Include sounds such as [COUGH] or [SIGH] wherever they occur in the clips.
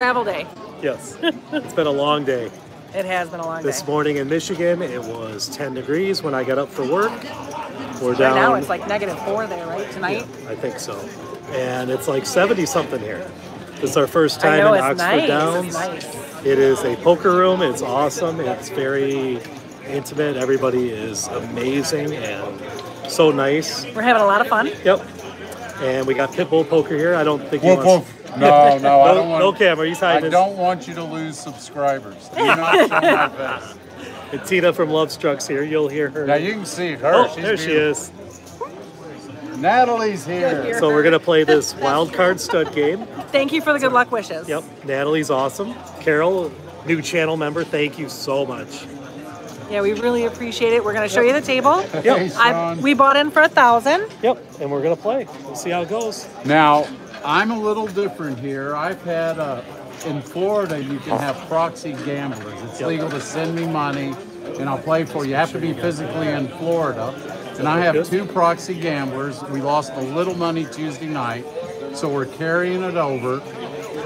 Travel day. Yes, it's been a long day. It has been a long This day. This morning in Michigan, it was 10 degrees when I got up for work. We're Right down. now it's like negative four there, right? Tonight. I think so. And it's like 70 something here. This is our first time know in Oxford nice. Downs. It's nice. It is a poker room. It's awesome. It's very intimate. Everybody is amazing and so nice. We're having a lot of fun. Yep. And we got Pitbull Poker here. I don't think he Woof, wants. woof. No, no, I [LAUGHS] No- don't want. no camera, he's I hiding his- don't want you to lose subscribers. Do not show my face. [LAUGHS] And Tina from Love Struck's here. You'll hear her. Now you can see her. oh, She's there she is. Natalie's here. So we're gonna play this [LAUGHS] wild card stud game. Thank you for the good luck wishes. Yep. Natalie's awesome. Carol, new channel member. Thank you so much. Yeah, we really appreciate it. We're gonna show you the table. Hey, I, we bought in for a thousand. Yep. And we're gonna play. We'll see how it goes. Now, I'm a little different here. I've had uh in Florida, you can have proxy gamblers. It's legal to send me money, and I'll play for you. You have to be physically in Florida. And I have two proxy gamblers. We lost a little money Tuesday night, so we're carrying it over.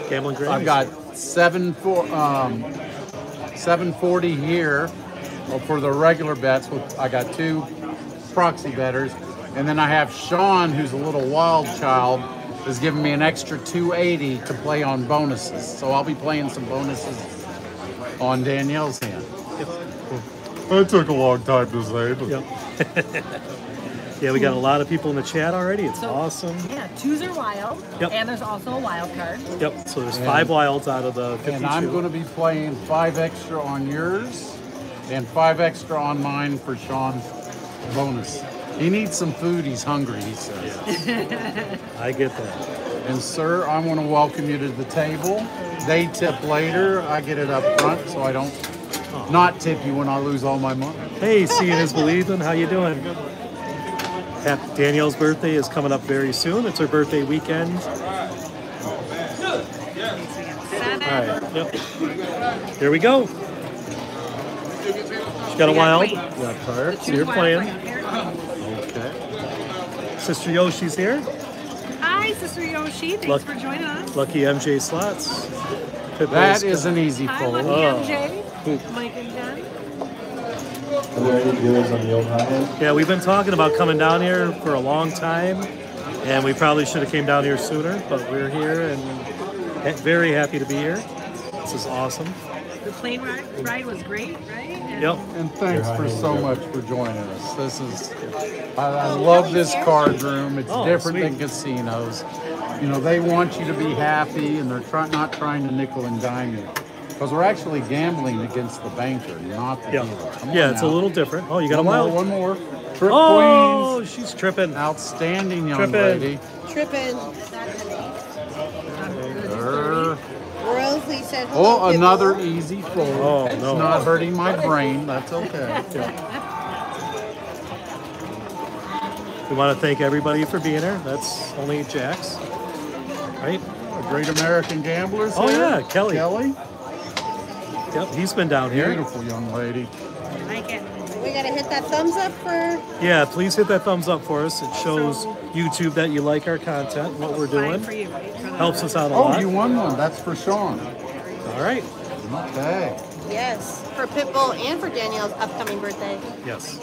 Gambling Grammys. I've got seven four, um, 740 here uh, for the regular bets. With I got two proxy betters, and then I have Sean, who's a little wild child, is giving me an extra 280 to play on bonuses. So I'll be playing some bonuses on Danielle's hand. That took a long time to say, but Yep. [LAUGHS] yeah, we got a lot of people in the chat already. It's awesome. Yeah, twos are wild. Yep. And there's also a wild card. Yep. So there's five wilds out of the 52. And I'm going to be playing five extra on yours and five extra on mine for Sean's bonus. He needs some food. He's hungry, he says. [LAUGHS] I get that. And, sir, I want to welcome you to the table. They tip later. I get it up front so I don't not tip you when I lose all my money. Hey, seeing is believing. How you doing? Hap- Danielle's birthday is coming up very soon. It's her birthday weekend. All right. Yep. Here we go. She's got a wild. Got cards. So you're playing. Okay. Sister Yoshi's here. Hi, Sister Yoshi. Thanks Luck- for joining us. Lucky MJ slots. Pitbull's That is an easy Hi, fold. Lucky Oh. MJ. Mike and Jen. Are there any dealers on the old high Yeah, we've been talking about coming down here for a long time, and we probably should have came down here sooner, but we're here and very happy to be here. This is awesome. The plane ride, ride was great, right? And Yep. And thanks for so much for joining us. This is, I, I love this card room. It's Oh, different than casinos. You know, they want you to be happy and they're try, not trying to nickel and dime you. Because we're actually gambling against the banker, not the Yeah. dealer. Come Yeah, it's a little different. Oh, you got a one more, one more. Trip Oh, Queens. she's tripping. Outstanding young Trippin'. lady. Tripping. Err. Rosalie said hello. Oh, Pitbull. another easy fold. Oh, It's no. not hurting my brain. That's okay. We want to thank everybody for being here. That's only Jack's, right? Great American Gamblers. Oh, here. yeah, Kelly. Kelly. Yep, he's been down here. Beautiful young lady. Like it. We gotta hit that thumbs up for. Yeah, please hit that thumbs up for us. It shows YouTube that you like our content, what we're Fine doing. for you, right? Helps us out a Oh, lot. you won one. That's for Sean. All right. Okay. Yes, for Pitbull and for Danielle's upcoming birthday. Yes.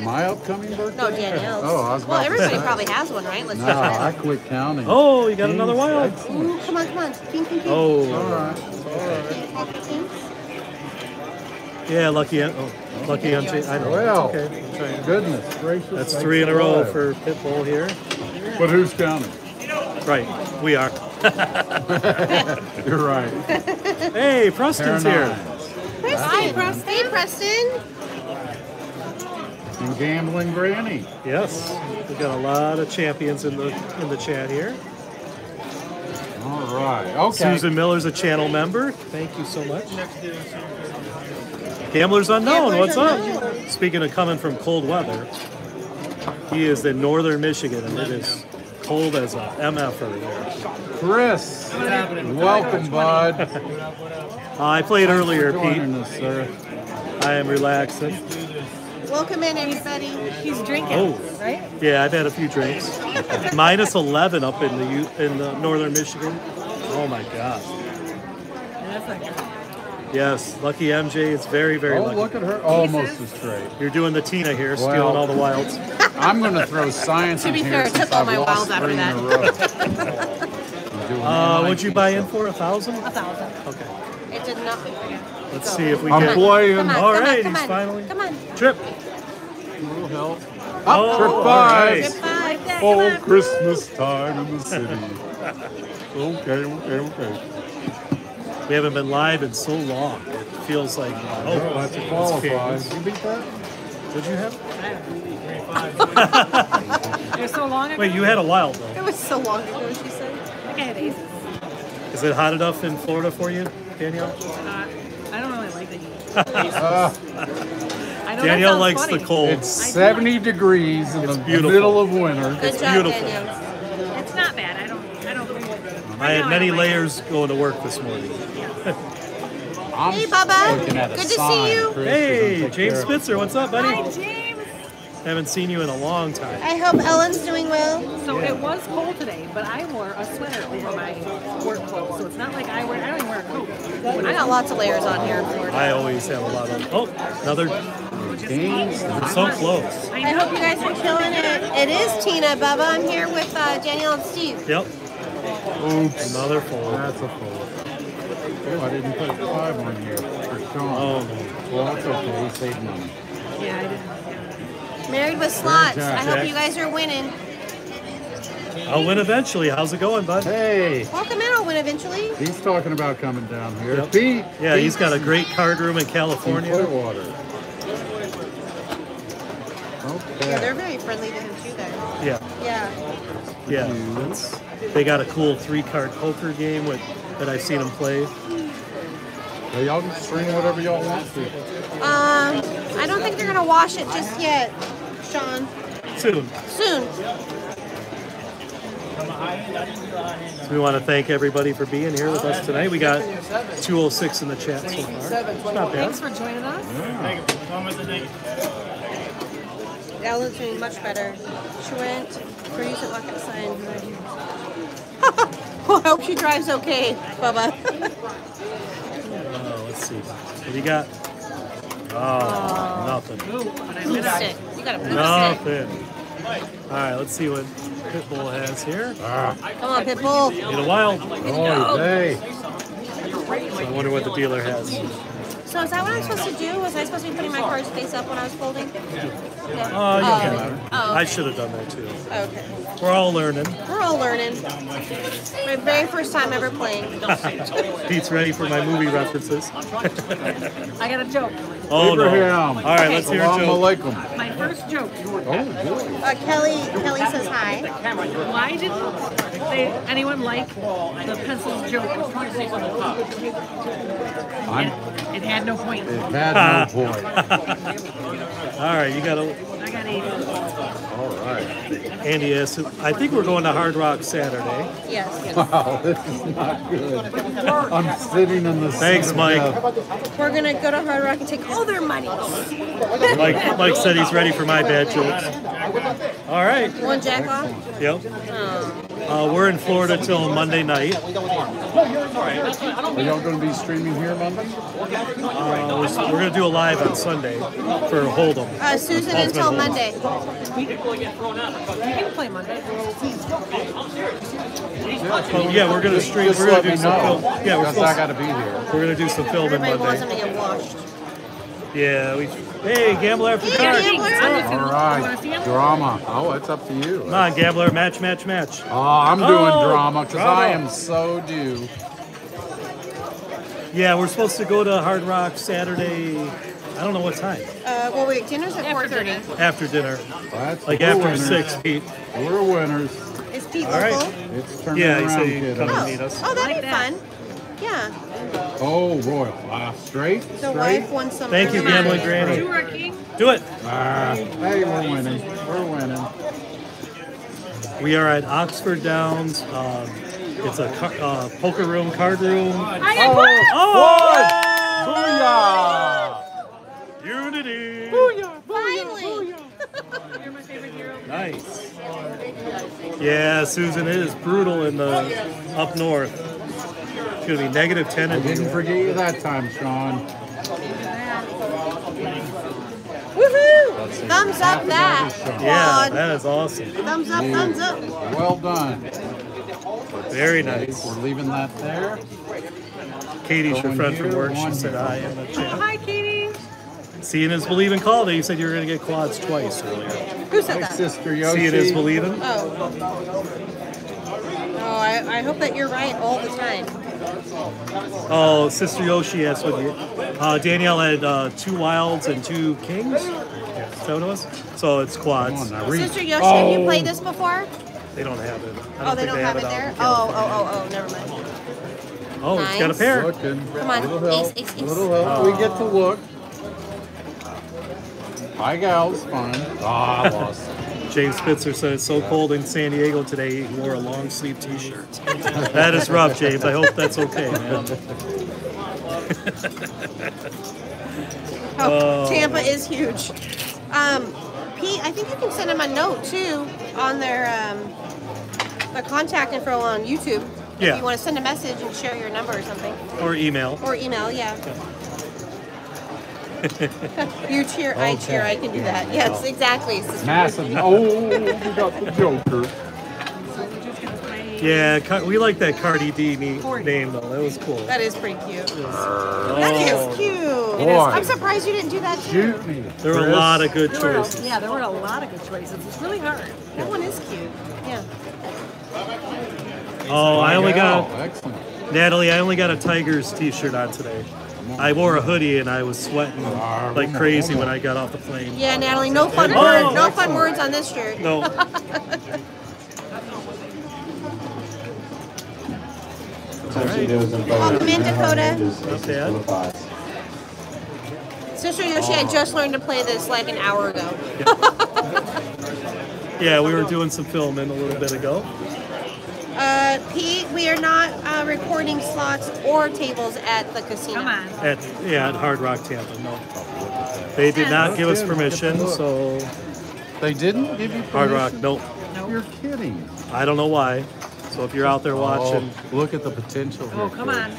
My upcoming birthday? No, Danielle's. Oh, I was well, about to everybody say. probably has one, right? Let's No, just I quit counting. Oh, you got another Kings, wild. Ooh, come on, come on. King, king, king. Oh. All Oh, right. King. yeah, lucky. Uh, oh, lucky MJ. I know. Well, okay. I'm trying. goodness gracious. That's sakes three in a row alive. for Pitbull here. But who's counting? Right, we are. [LAUGHS] You're right. Hey, Preston's here. nines. Preston. Preston. Hey, Preston. And gambling granny. Yes, we've got a lot of champions in the in the chat here. All right. Okay. Susan Miller's a channel member. Thank you so much. Gamblers Unknown, Gamblers what's up? Speaking of coming from cold weather, he is in northern Michigan and it is cold as a MFer here. Chris. Welcome, bud. Uh, I played earlier, Pete. us, sir. I am relaxing. Welcome in, everybody. He's drinking, Oh. right? Yeah, I've had a few drinks. Minus 11 up in the U- in the northern Michigan. Oh my gosh. that's not good. Yes, lucky MJ is very, very Oh, lucky. look at her. Almost as straight. You're doing the Tina here, stealing all the wilds. [LAUGHS] I'm going to throw science To in be here fair, it since took all I've my wilds after that. a row. [LAUGHS] I'm doing Uh, what'd you buy in for? A thousand? A thousand. Okay. It did nothing. For you. Let's see if we I'm can. playing. Come on, All come right, on, come he's on. finally- Come on. Trip. Little help. Oh, Up, trip five. right. Five. Oh, Christmas time in the city. [LAUGHS] Okay, okay, okay. We haven't been live in so long. It feels like. Oh, Oh, that's a qualify. Canes. You beat that? Did you have? [LAUGHS] It was so long ago. Wait, you had a wild though. It was so long ago, she said. I think I had aces. Is it hot enough in Florida for you, Danielle? Uh, I don't really like the heat. Uh, [LAUGHS] I know Danielle that sounds likes funny. the cold. it's 70 degrees in the beautiful. middle of winter. Good It's job, beautiful. Danielle. It's not bad. I don't. I don't. I had many don't like it. layers going to work this morning. [LAUGHS] I'm Hey, Bubba. looking at a Good to see you. Hey, you're gonna take James Spitzer, what's up, buddy? Hi, James. Haven't seen you in a long time. I hope Ellen's doing well. So it was cold today, but I wore a sweater over my work clothes. So it's not like I wear. I don't even wear a coat. I got lots of layers on here in Florida. I always have a lot of. Oh, another. Games. We're so close. I hope you guys are killing it. It is Tina, Bubba. I'm here with uh, Danielle and Steve. Yep, Oops. another fold. That's a fold. Oh, I didn't put five on here for Sean. Oh. Well, that's okay. He saved money. Yeah, I didn't. Married with slots. I hope you guys are winning. I'll win eventually. How's it going, bud? Hey, Welcome in. I'll win eventually. he's talking about coming down here. Yep. Pete. Yeah, he's Pete's got a great card room in in California. Clearwater. Yeah, they're very friendly to him too there. Yeah, Yeah. yeah. They got a cool three-card poker game with that I've seen him play. Well, y'all can stream whatever y'all want to. Um, I don't think they're gonna wash it just yet, Sean. Soon. Soon. So we want to thank everybody for being here with us tonight. We got 206 in the chat so far. It's not bad. Thanks for joining us. Ellen's doing much better. She went for use at Luck Sign. [LAUGHS] well, [LAUGHS] I hope she drives okay, Bubba. [LAUGHS] Oh, let's see. What do you got? Oh, nothing. blue stick. You got a blue stick. Nothing. All right, let's see what Pitbull has here. Ah. Come on, Pitbull. In a wild. Oh, hey. So I wonder what the dealer has. So is that what I'm supposed to do? Was I supposed to be putting my cards face up when I was folding? Yeah. Uh, oh, you can. Oh, I should have done that too. okay. We're all learning. We're all learning. My very first time ever playing. [LAUGHS] Pete's ready for my movie references. [LAUGHS] I got a joke. Oh no! Abraham. All right, let's hear a Assalamu joke. alaikum. My first joke. Oh, good. Uh, Kelly, Kelly says hi. Why did they, anyone like the pencils joke? I was trying to say something. I'm, It, it had no point. it had no [LAUGHS] point. All right, you got a I got eight. All right. [LAUGHS] Andy S. I think we're going to Hard Rock Saturday. Yes. Wow, this is not good. I'm sitting in the seat Thanks, of Mike. death. We're gonna go to Hard Rock and take all their money. [LAUGHS] Mike, Mike said he's ready for my bad jokes. All right. One jack off. Yep. Oh. Uh, we're in Florida till Monday night. Are y'all going to be streaming here Monday? Uh, we're, we're going to do a live on Sunday for Hold'em. Uh, Susan Ultimate until Hold'em. Monday. You can play Monday. But yeah, we're going to stream. Just We're going to do some know. film. Yeah, we're Because I got to be here. We're going to do some filming Everybody wants them Monday. to get washed. Yeah. We. Hey, gambler after Hey, dark. gambler. All right. Drama. Oh, it's up to you. Come on, gambler. Match, match, match. Oh, I'm doing Oh, drama because I am so due. Yeah, we're supposed to go to Hard Rock Saturday. I don't know what time. Uh, well, wait, dinner's at 4.30. After dinner, That's like after winners. six, Pete. We're winners. Is Pete All right. local? It's turning Yeah, around, said he'd kid. come. Oh. meet us. oh, that'd Like be that. fun. Yeah. Oh, royal. Ah, straight? The straight? wife won some. Thank you, money. gambling granny. You are king. Do it. Ah, hey, we're winning. We're winning. We are at Oxford Downs. Um, it's a uh, poker room, card room. I got one. Oh! Unity. Finally. [LAUGHS] You're my favorite hero. Nice. Yeah, Susan, it is brutal in the up north. It's gonna be negative ten I in New didn't forget you that time, Sean. Woohoo! Thumbs up that. Yeah, that is awesome. Thumbs up, thumbs up. Well done. Very nice. We're leaving that there. Katie's your Going friend from work. She said here. hi in the chat. Hi, Katie. Seeing is believing call day. You said you were gonna get quads twice earlier. Who said that? Sister Yoshi. Seeing is believing. Oh. Oh, I, I hope that you're right all the time. Oh, Sister Yoshi asked what you. Uh, Danielle had uh, two wilds and two kings. Is that what it was? So it's Come on quads. now, read. Sister Yoshi, have you Oh. played this before? They don't have it. I Oh, they think don't have it out there? in Oh, California. oh, oh, oh, never mind. Oh, it's got a Nice. pair. Looking. Come on, Little help. ace, ace, ace. Little help. We get to look. Hi, gals. Fine. [LAUGHS] Ah, I lost. James Spitzer said it's so cold in San Diego today. He wore a long sleeve T-shirt. that is rough, James. I hope that's okay, man. Oh, Tampa is huge. Um, Pete, I think you can send them a note too on their um, their contact info on YouTube. Yeah. If you want to send a message and share your number or something, Or email. or email, yeah. [LAUGHS] you cheer, I cheer. I can do that. Yes, exactly. Sister Massive. [LAUGHS] Oh, we got the Joker. So we're just gonna play. Yeah, we like that Cardi D name though. That was cool. That is pretty cute. Oh, That is oh. cute. Boy. I'm surprised you didn't do that too. Shoot me. There were a lot of good There were, choices. yeah, there were a lot of good choices. It's really hard. That one is cute. Yeah. Oh, I only Oh, got excellent. Natalie. I only got a Tigers T-shirt on today. I wore a hoodie and I was sweating like crazy when I got off the plane. Yeah, Natalie. No fun Oh, words. No fun words on this shirt. No, Essentially, there was a Welcome in, Dakota. Just bad. little thoughts. Sister Yoshi, I just learned to play this like an hour ago. yeah, [LAUGHS] we were doing some filming a little bit ago. Uh, Pete, we are not uh, recording slots or tables at the casino. Come on. At yeah, at Hard Rock Tampa. No, they did not give us permission. So They didn't give you Hard Rock, permission? nope. You're kidding. I don't know why. So if you're out there watching, Oh, look at the potential here. Oh, come on.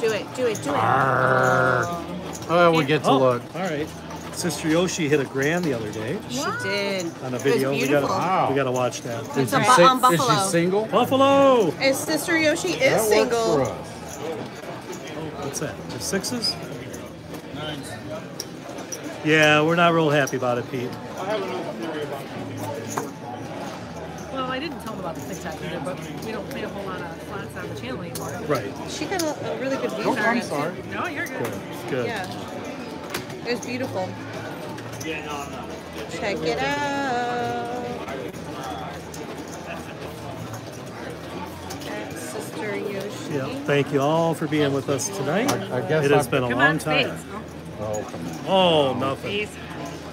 Do it, do it, do it. Oh, we get to oh, look. all right. Sister Yoshi hit a grand the other day She did. on a It video. was We gotta, Wow. we gotta watch that. It's Is she, bu- si- on is she single? Buffalo. And Sister Yoshi is That works single. for us. What's that? The sixes? Yeah, we're not real happy about it, Pete. Well, I didn't tell them about the TikTok either, but we don't play a whole lot of slots on the channel anymore. Right. She got a, a really good view Oh, I'm sorry. No, you're good. Good. Good. Yeah. It was beautiful. Check it out. That's Sister Yoshi. Yeah. Thank you all for being with us tonight. I- I guess it has I- been a long on, time. face. Oh, come on. Oh, nothing. Face.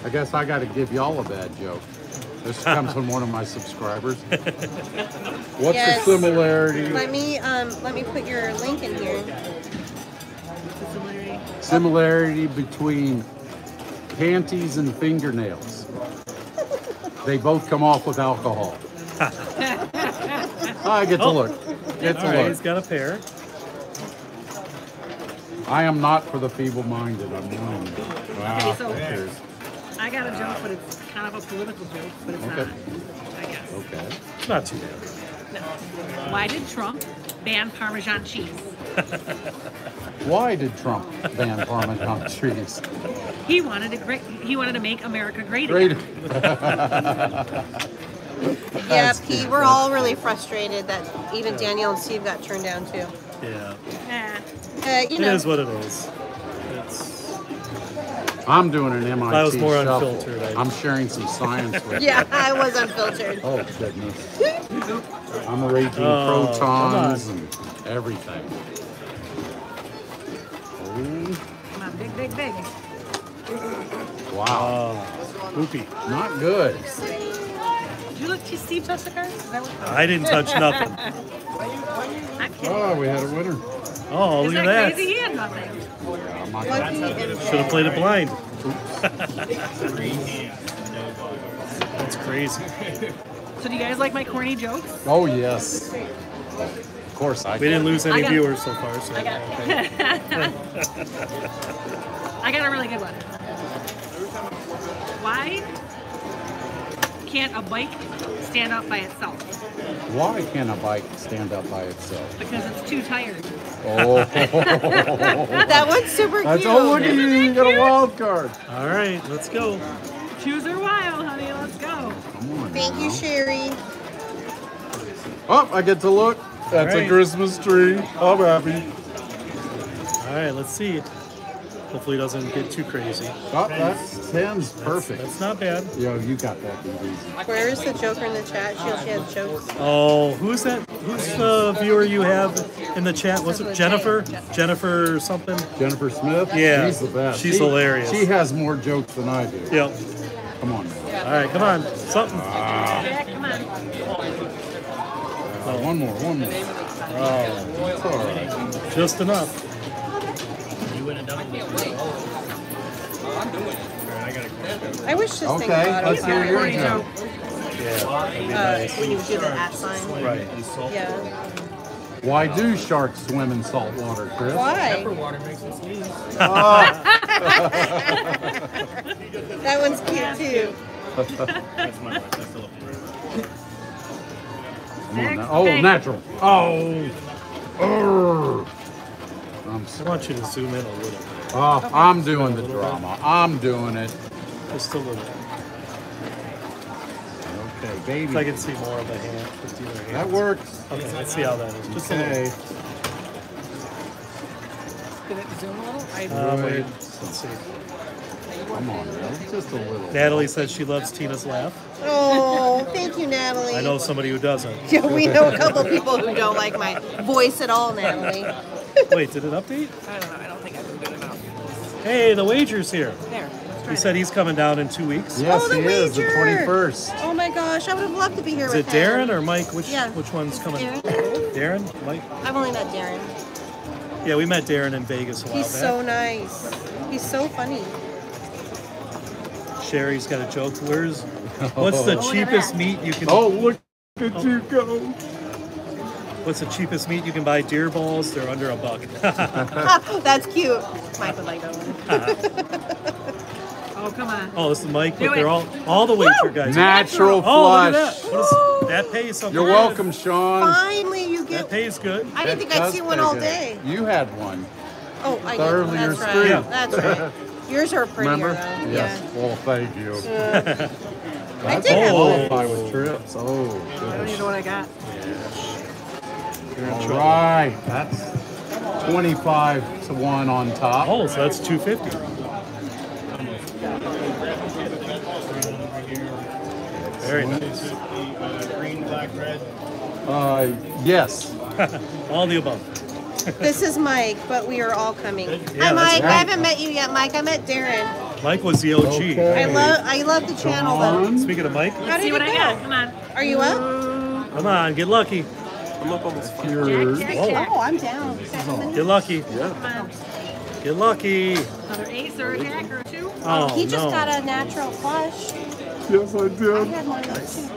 I guess I got to give y'all a bad joke. This comes from one of my subscribers. [LAUGHS] What's Yes. the similarity Let me um let me put your link in here. Similarity. similarity between panties and fingernails? They both come off with alcohol. [LAUGHS] I get to Oh. look. Get All to right, look. he's got a pair. I am not for the feeble-minded. I'm warning. Ah, wow. Okay, so- Cheers. I got a joke, but it's kind of a political joke, but it's Okay. not. I guess. Okay. Not too bad. No. Why did Trump ban Parmesan cheese? Why did Trump ban Parmesan [LAUGHS] cheese? He wanted to great. He wanted to make America great Great. again. [LAUGHS] Yeah, That's P. cute. We're all really frustrated that even Daniel and Steve got turned down too. Yeah. yeah. Uh, you It know, is what it is. It's I'm doing an MIT I was more shuffle. unfiltered, I- I'm sharing some science with [LAUGHS] you. yeah, I was unfiltered. Oh goodness. I'm raging Oh, protons and everything. Come on, big, big, big. Oh, wow. uh, poopy. Not good. Did you look to Steve touch the cards? Is that what? I didn't touch [LAUGHS] nothing. Oh, we had a winner. Oh, Is look at that that. crazy? He had nothing. I'm not Lucky gonna- and Should have played it blind. [LAUGHS] That's crazy. So do you guys like my corny jokes? Oh yes. Of course, I We didn't lose any I got- viewers so far, so I got, [LAUGHS] I got a really good one. Why can't a bike stand up by itself? Why can't a bike stand up by itself? Because it's too tired. Oh, [LAUGHS] That one's super that's cute. oh look at you! You got a wild card. all right, let's go. Choose or wild, honey. Let's go. Come on. Thank you. Sherry. Oh, I get to look. That's All right. a Christmas tree. I'm happy. All right, let's see. Hopefully, it doesn't get too crazy. Oh, that's Tim's perfect. That's not bad. Yo, you got that dude easy. Where is the Joker in the chat? She she has jokes. Oh, who's that? Who's the viewer you have in the chat? Was it Jennifer? Jennifer something? Jennifer Smith. Yeah, she's the best. she's She- hilarious. She has more jokes than I do. Yep. Come on. Now. All right, come on. Something. Yeah, come on. Uh, one more. One more. Oh, it's all right. Just enough. I wish this thing Okay, got let's up. hear your Corny joke. Uh, when you do the at sign. Right. Yeah. Why do sharks swim in salt water, Chris? Why? Pepper water makes them sneeze. [LAUGHS] that one's cute too. Come on now. Oh, natural. Oh. Urgh. I'm I want you to zoom in a little. bit. Oh, I'm doing the drama. I'm doing it. Just a little. Okay, If baby. I can see more of the hand. Just either hand. That works. Okay, let's see how that is. Just a little. Okay. Did it zoom a little? I, Uh, wait. Good. Let's see. Come on, man. Just a little. Natalie says she loves Tina's laugh. Oh, thank you, Natalie. I know somebody who doesn't. [LAUGHS] Yeah, we know a couple people who don't like my voice at all, Natalie. [LAUGHS] Wait, did it update? I don't know. I don't think I moved it enough. Hey, the wager's here. There. He said he's coming down in two weeks. Yes, Oh, the he is. The 21st. Oh my gosh, I would have loved to be here Is with it him. Darren or Mike? Which Yeah. which one's coming? Darren. Darren? Mike? I've only met Darren. Yeah, we met Darren in Vegas a while He's back. so nice. He's so funny. Sherry's got a joke. Where's [LAUGHS] what's the Oh, cheapest meat you can Oh, look at you go. What's the cheapest meat you can buy? Deer balls, they're under a buck. [LAUGHS] That's cute. Mike would like that [LAUGHS] one. Oh, come on. oh, this is Mike, Do but they're it. all all the wager guys. Natural Oh, look at flush. that. What is, that pays something. You're welcome, Sean. Finally, you get. That pays good. I didn't That think I'd see one pay all good. day. You had one. Oh, I Thoroughly did. That's your right. stream. That's right. [LAUGHS] Yours are prettier Remember? though. Yes. Well, thank you. Yeah. Uh, I That's did have Oh. one. qualify with trips. Oh, I don't even know what I got. You're in All trouble. right. That's 25 to 1 on top. Oh, so that's 250. Very nice. Green, black, red? [LAUGHS] Uh, yes. [LAUGHS] All the above. This is Mike, but we are all coming. Yeah, Hi, Mike. right. I haven't met you yet, Mike. I met Darren. Mike was the OG. Okay. I love. I love the channel though. Sean. Speaking of Mike, How did See it what I go? got. Come on. Are you up? come on, get lucky. Yours. Jack, Whoa. Jack, Oh, I'm down. Seven minutes. Get lucky. Come on. Get lucky. Another ace or a jack or two. Oh, oh, he just no. got a natural flush. Yes, I did. I had one of those too.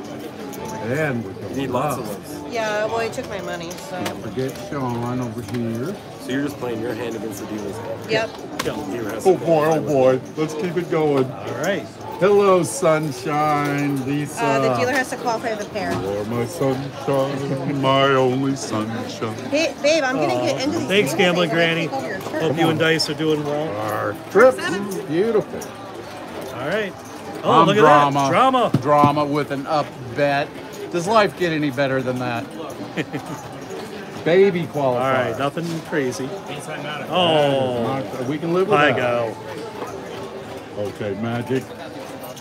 And we can Need lots of those. Yeah, well, he took my money, so. Forget Sean over here. So you're just playing your hand against the dealer's hand. Yep. Dealer Oh boy, oh boy. Let's keep it going. All right. Hello, sunshine, Lisa. Uh, the dealer has to qualify the pair. You're my sunshine, my only sunshine. Hey, babe, I'm gonna get into these. Thanks, table Gambling Granny. gonna take over your shirt. Hope you and Dice are doing well. Our trip, beautiful. All right. Oh, I'm look at drama. that. Drama. Drama with an up bet. Does life get any better than that? [LAUGHS] Baby All qualifier. right, nothing crazy. Oh, Not- we can live with I that. go. Okay, magic.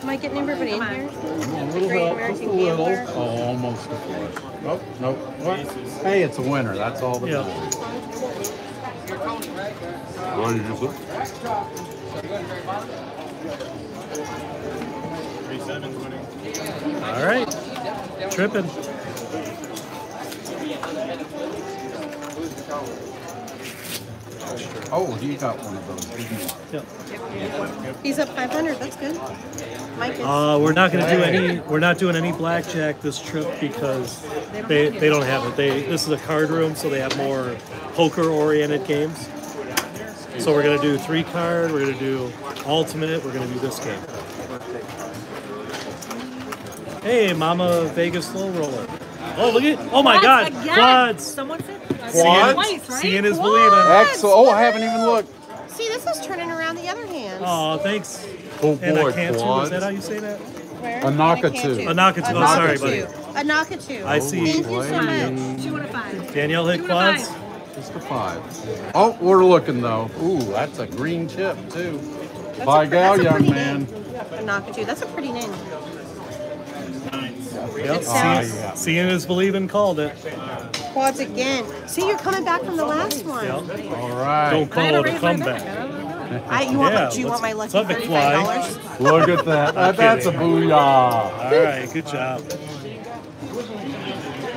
Am I getting everybody in Come on. here? Come a little Great help, just a little. Gambler. Oh, almost a flush. Nope, nope. What? Hey, it's a winner. That's all that Yeah. matters. All right. Tripping. Oh, he got one of those, didn't he? Yep. He's up 500. That's good. Mike is. Uh, we're not going to do any. We're not doing any blackjack this trip because they they don't have it. They this is a card room, so they have more poker oriented games. So we're going to do three card. We're going to do ultimate. We're going to do this game. Hey, Mama Vegas Slow Roller. Oh look at! Oh my God! Again. Quads. Someone said Quads? twice, right? Seeing is believing. Excellent. Oh, I haven't even looked. See, this is turning around the other hand. Oh, thanks. Oh And boy, a cantu. Is quads. that how you say that? Where? A Nakatu. A Nakatu. Oh, sorry, buddy. A Nakatu. I see. Thank you so much. Two out of five. Danielle hit Two out of quads. five. Just a five. Oh, we're looking though. Ooh, that's a green chip too. That's By a, gal, that's a young pretty man. Name. A Nakatu. That's a pretty name. Yep. sounds- ah, Seeing, seeing is believing called it. Quads again. See, you're coming back from the last one. Yep. All right. Don't I call it a comeback. back. I don't know. I, you want Yeah, my, do you want my lucky $35? Look at that. [LAUGHS] That- That's a booyah. All right, good job.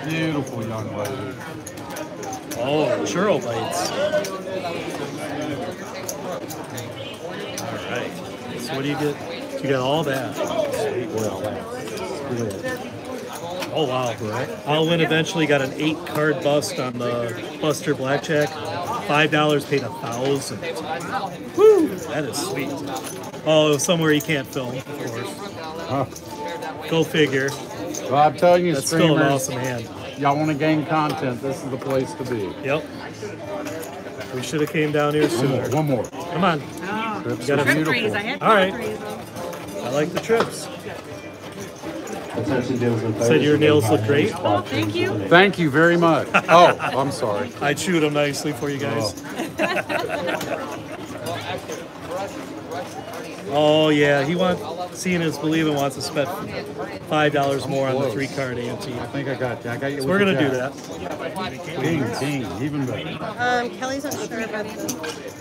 Beautiful young lady. Oh, churro bites. All right. So what do you get? You got all that. Oh wow! Alwyn eventually got an eight card bust on the Buster Blackjack. Five dollars paid a thousand. Woo! That is sweet. Oh, somewhere you can't film, of course. Huh. Go figure. Well, I'm telling you, That's still an awesome hand. y'all want to gain content, this is the place to be. Yep. We should have came down here One more. sooner. One more. Come on. Oh, got are a trip beautiful. threes. I had All right. threes. I like the trips. Attention deals and Said your nails look great. Oh, thank you. Thank you very much. [LAUGHS] Oh, I'm sorry. I chewed them nicely for you guys. Oh yeah, he wants seeing is believing wants to spend five dollars more on the three card ante. I think I got you. I got you. So we're gonna do that. King, king, even better. Um, Kelly's unsure about the.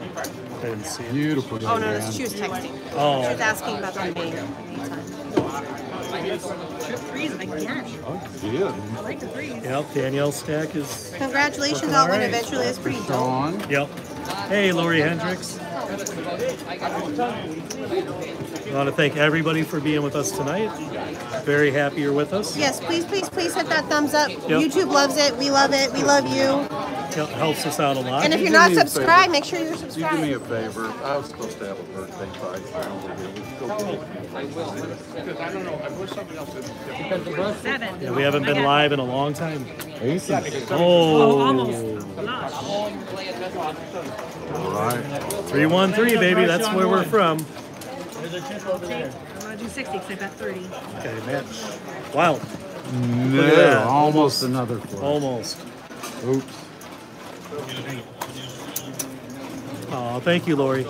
I didn't see it. Beautiful Oh no, no, she was texting. Oh. She was asking about the debate. Trip threes again. Oh, good. I like the threes. Yep, Danielle's stack is. Congratulations, Working all Alwyn. right. Eventually, it's pretty dope. Yep. Hey, Lori Hendricks. I want to thank everybody for being with us tonight. Very happy you're with us. Yes, please, please, please hit that thumbs up. YouTube loves it. We love it. We love you. Hel- Helps us out a lot. And if you you're not me a favor? subscribed, make sure you're You do me a favor. I was supposed to have a birthday party for over here. Would you go get it? Seven. Yeah, we haven't been live in a long time. Aces. Oh, Oh, almost. Lost. All right. 313, baby. That's where we're from. There's a two. I'm gonna do sixty because I bet thirty. Okay, man. Wow. No, almost another four. Almost. Oops. Oh, thank you, Lori.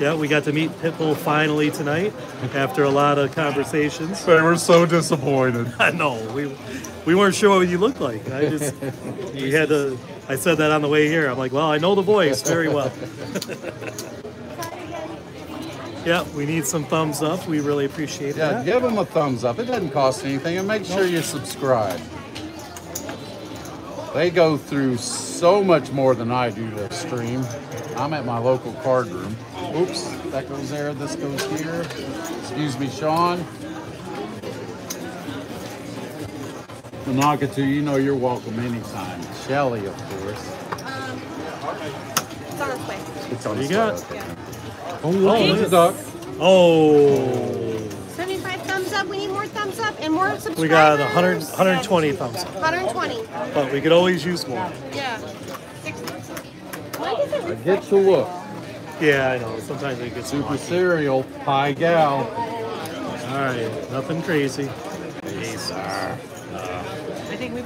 Yeah, we got to meet Pitbull finally tonight after a lot of conversations. They were so disappointed. [LAUGHS] I know we we weren't sure what you looked like. I just [LAUGHS] we had to. I said that on the way here. I'm like, well, I know the voice very well. [LAUGHS] yeah, we need some thumbs up. We really appreciate Yeah, that. give them a thumbs up. It doesn't cost anything, and make sure you subscribe. They go through so much more than I do to stream. I'm at my local card room. Oops, that goes there. This goes here. Excuse me, Sean. The Nakatu, you know you're welcome anytime. Shelly, of course. Um, it's on its way. It's on you the got? Yeah. Oh, look, Oh, there's a look duck. Oh, 75 thumbs up. We need more thumbs up and more subscribers. we got 100, 120 thumbs up, 120. but we could always use more. Yeah. Why does I get to look. Yeah, I know. Sometimes it gets Super super. cereal, pie gal. All right, nothing crazy. I think we.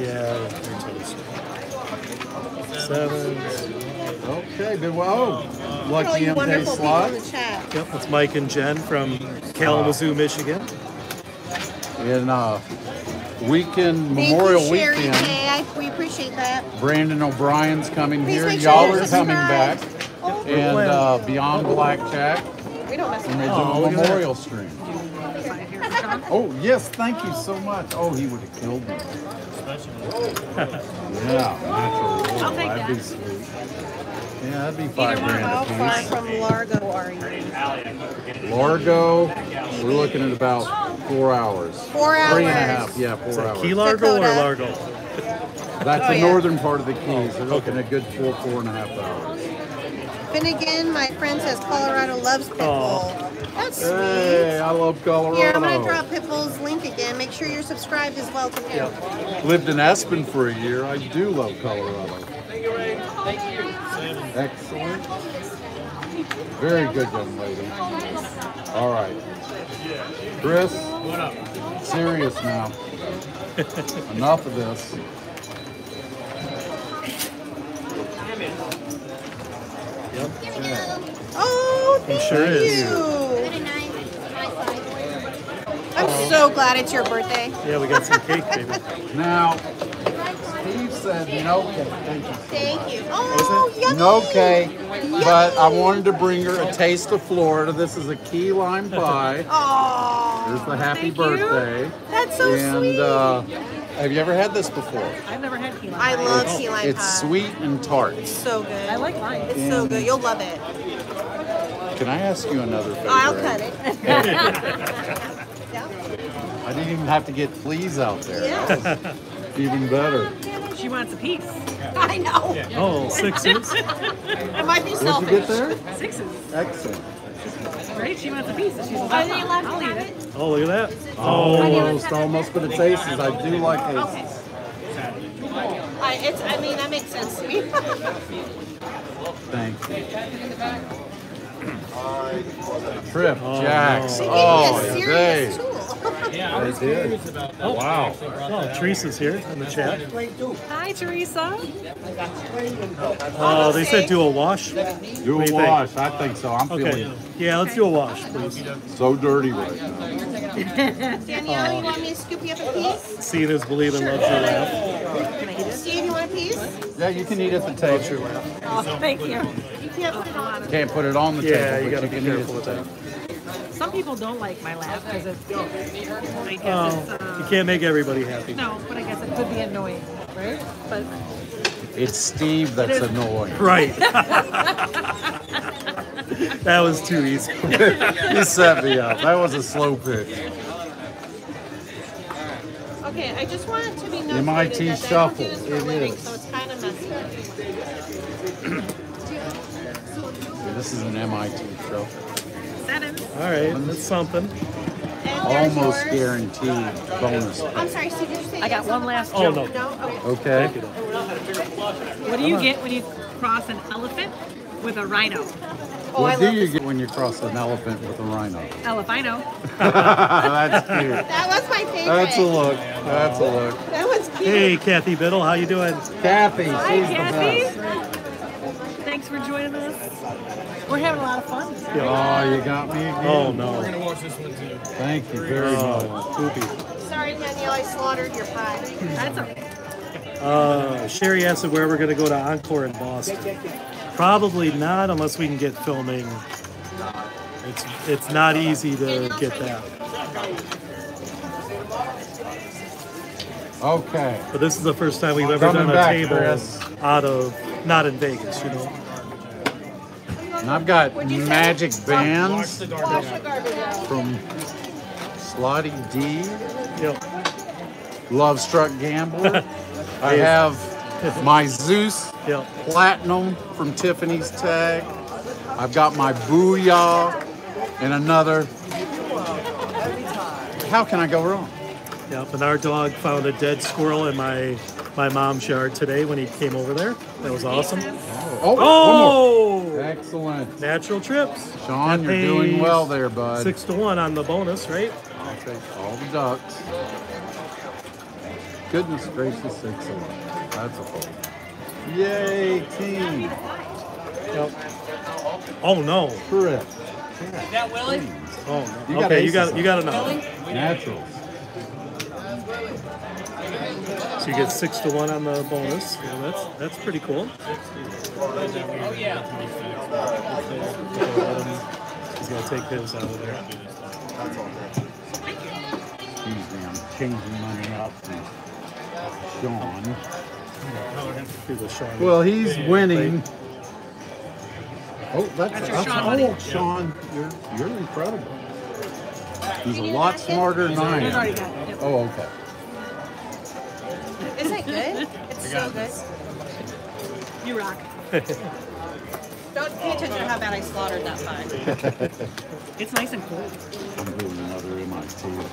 Yeah, you're toast. Seven. Okay, good. Well, oh, all lucky you MK wonderful slot. in the chat? Yep, that's Mike and Jen from Kalamazoo, Michigan. In uh, weekend, Thank Memorial you, Sherry weekend, K. I, we appreciate that. Brandon O'Brien's coming Please here. sure Y'all you're coming back. Oh, And uh, Beyond Blackjack, we don't mess and they with do Oh, a look that. memorial stream. [LAUGHS] Oh, yes, thank you so much. Oh, he would have killed me. Yeah, natural I'll oil. take That'd be that. Sweet. Yeah, that'd be five How grand far a piece. from Largo are you? Largo, we're looking at about four hours. Four Three and a hours. half, yeah, Is four that hours. Key Largo or Largo? That's Oh, the yeah. northern part of the Keys. They're oh, looking at a good four, four and a half hours. Finnegan, my friend says Colorado loves Pitbull. Aw. That's Hey, sweet. I love Colorado. Here, I'm gonna drop Pitbull's link again. Make sure you're subscribed as well to him. Lived in Aspen for a year. I do love Colorado. Excellent. Very good, young lady. All right. Chris, serious now. [LAUGHS] Enough of this. Yep. Oh, He thank sure is. you. I'm so glad it's your birthday. Yeah, we got some cake, baby. Now, Steve said no cake. Thank you. Thank you. Oh, yummy. No cake, but I wanted to bring her a taste of Florida. This is a key lime pie. [LAUGHS] Oh, There's the happy Thank you. birthday. that's so and sweet. uh, have you ever had this before? I've never had key lime. Pie. I pie. love key lime pie. It's sweet and tart. So good. I like lime. It's so good. You'll love it. Can I ask you another favor? I'll cut it. [LAUGHS] I didn't even have to get fleas out there. Yeah. Even better. She wants a piece. [LAUGHS] I know. Oh, sixes. [LAUGHS] I might be What'd you selfish. get there? Sixes, Excellent. right? She wants a piece. She's Are like, they allowed to I'll eat have it. it? Oh, look at that. Oh, Almost, almost, but it's aces. I do like Okay. aces. I, it's, I mean, that makes sense to me. [LAUGHS] Thank you. Trip, Oh, Jacks. no. Oh, Give me a oh, serious tool. They did. Wow. Oh, Teresa's here in the chat. Hi, Teresa. Oh, they said do a wash. Do a do you think? wash. I think so. I'm Okay. feeling Yeah, let's do a wash, please. so dirty right now. Danielle, you want me to scoop you up a piece? Seeing is believing loves your laugh. Steve, you want a piece? Yeah, you can eat at the Loves your table. laugh. Oh, thank you. You can't put it on. Can't put it on the Yeah, table, you but gotta you be can eat careful at with the that. Table. Some people don't like my laugh because it's, I guess Oh, it's, you uh, can't make everybody happy. no, but I guess it could be annoying, right? But It's Steve that's annoying. Right. [LAUGHS] that was too easy. you set me up. That was a slow pitch. Okay, I just want it to be noted MIT that I shuffle. don't do this for a It living, is. so it's kind of messy. This is an MIT show. Seven. All right, that's something. Almost yours. guaranteed bonus. I'm sorry, Steve, did you say I got one on last Oh, joke. no. No? Okay. Okay. What do you get when you cross an elephant with a rhino? Oh, I What do love you this. get when you cross an elephant with a rhino? Oh, Elephino. [LAUGHS] That's cute. That was my favorite. That's a look. That's a look. That was cute. Hey, Kathy Biddle, how you doing? Kathy, she's Hi, the Kathy. Best. Thanks for joining us. We're having a lot of fun. Oh, you got me again. Oh no. Thank you very much. Oh, poopy. Sorry, Danielle, I slaughtered your pie. That's okay. Uh, Sherry asked where we're going to go to Encore in Boston. Probably not unless we can get filming. It's it's not easy to get that. Okay. But this is the first time we've ever Coming done a back, table Chris. out of not in Vegas, you know. And I've got magic bands Wash the garbage out. from Slotty D, Yep. Love Struck Gambler. [LAUGHS] I have my Zeus Yep. Platinum from Tiffany's tag. I've got my Booyah and another. How can I go wrong? Yep. And our dog found a dead squirrel in my my mom's yard today when he came over there. That was awesome. Oh, oh! more. Excellent. natural trips. Sean, That you're doing well there, bud. Six to one on the bonus, right? I'll take all the ducks. Goodness gracious, excellent. That's a fold. Yay, team. Yep. Oh no. Correct. Is that Willie? Oh You no. got Okay, you got on you got enough. Naturals. So you get six to one on the bonus. Yeah, that's that's pretty cool. Yeah. He's gonna take his out of there. Excuse me, I'm changing money up. Sean. Do the Sean. Well, he's winning. Oh, that's, That's your that's Sean, oh. Sean, you're you're incredible. He's a lot smarter than I am. got it. Yep. Oh, okay. Isn't it good? [LAUGHS] It's so good. You rock. [LAUGHS] Don't pay attention to how bad I slaughtered that pie. [LAUGHS] It's nice and cold. I'm doing another MIT.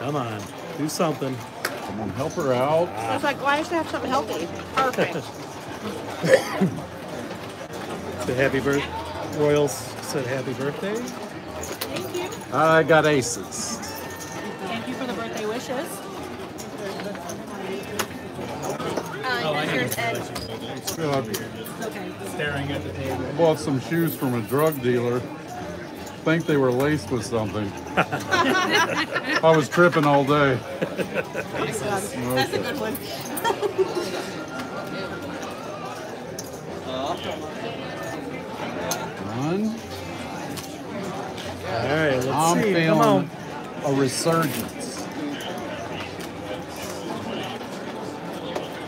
Come on, do something. Come on, help her out. I was like, why should I have something healthy? Perfect. Say happy birthday. Royals said happy birthday. Thank you. I got aces. Thank you for the birthday wishes. That's yours, Ed. Okay. Staring at the table. I bought some shoes from a drug dealer. Think they were laced with something. [LAUGHS] I was tripping all day. That's a good one. One. All right, let's I'm see. Come feeling on. a resurgence.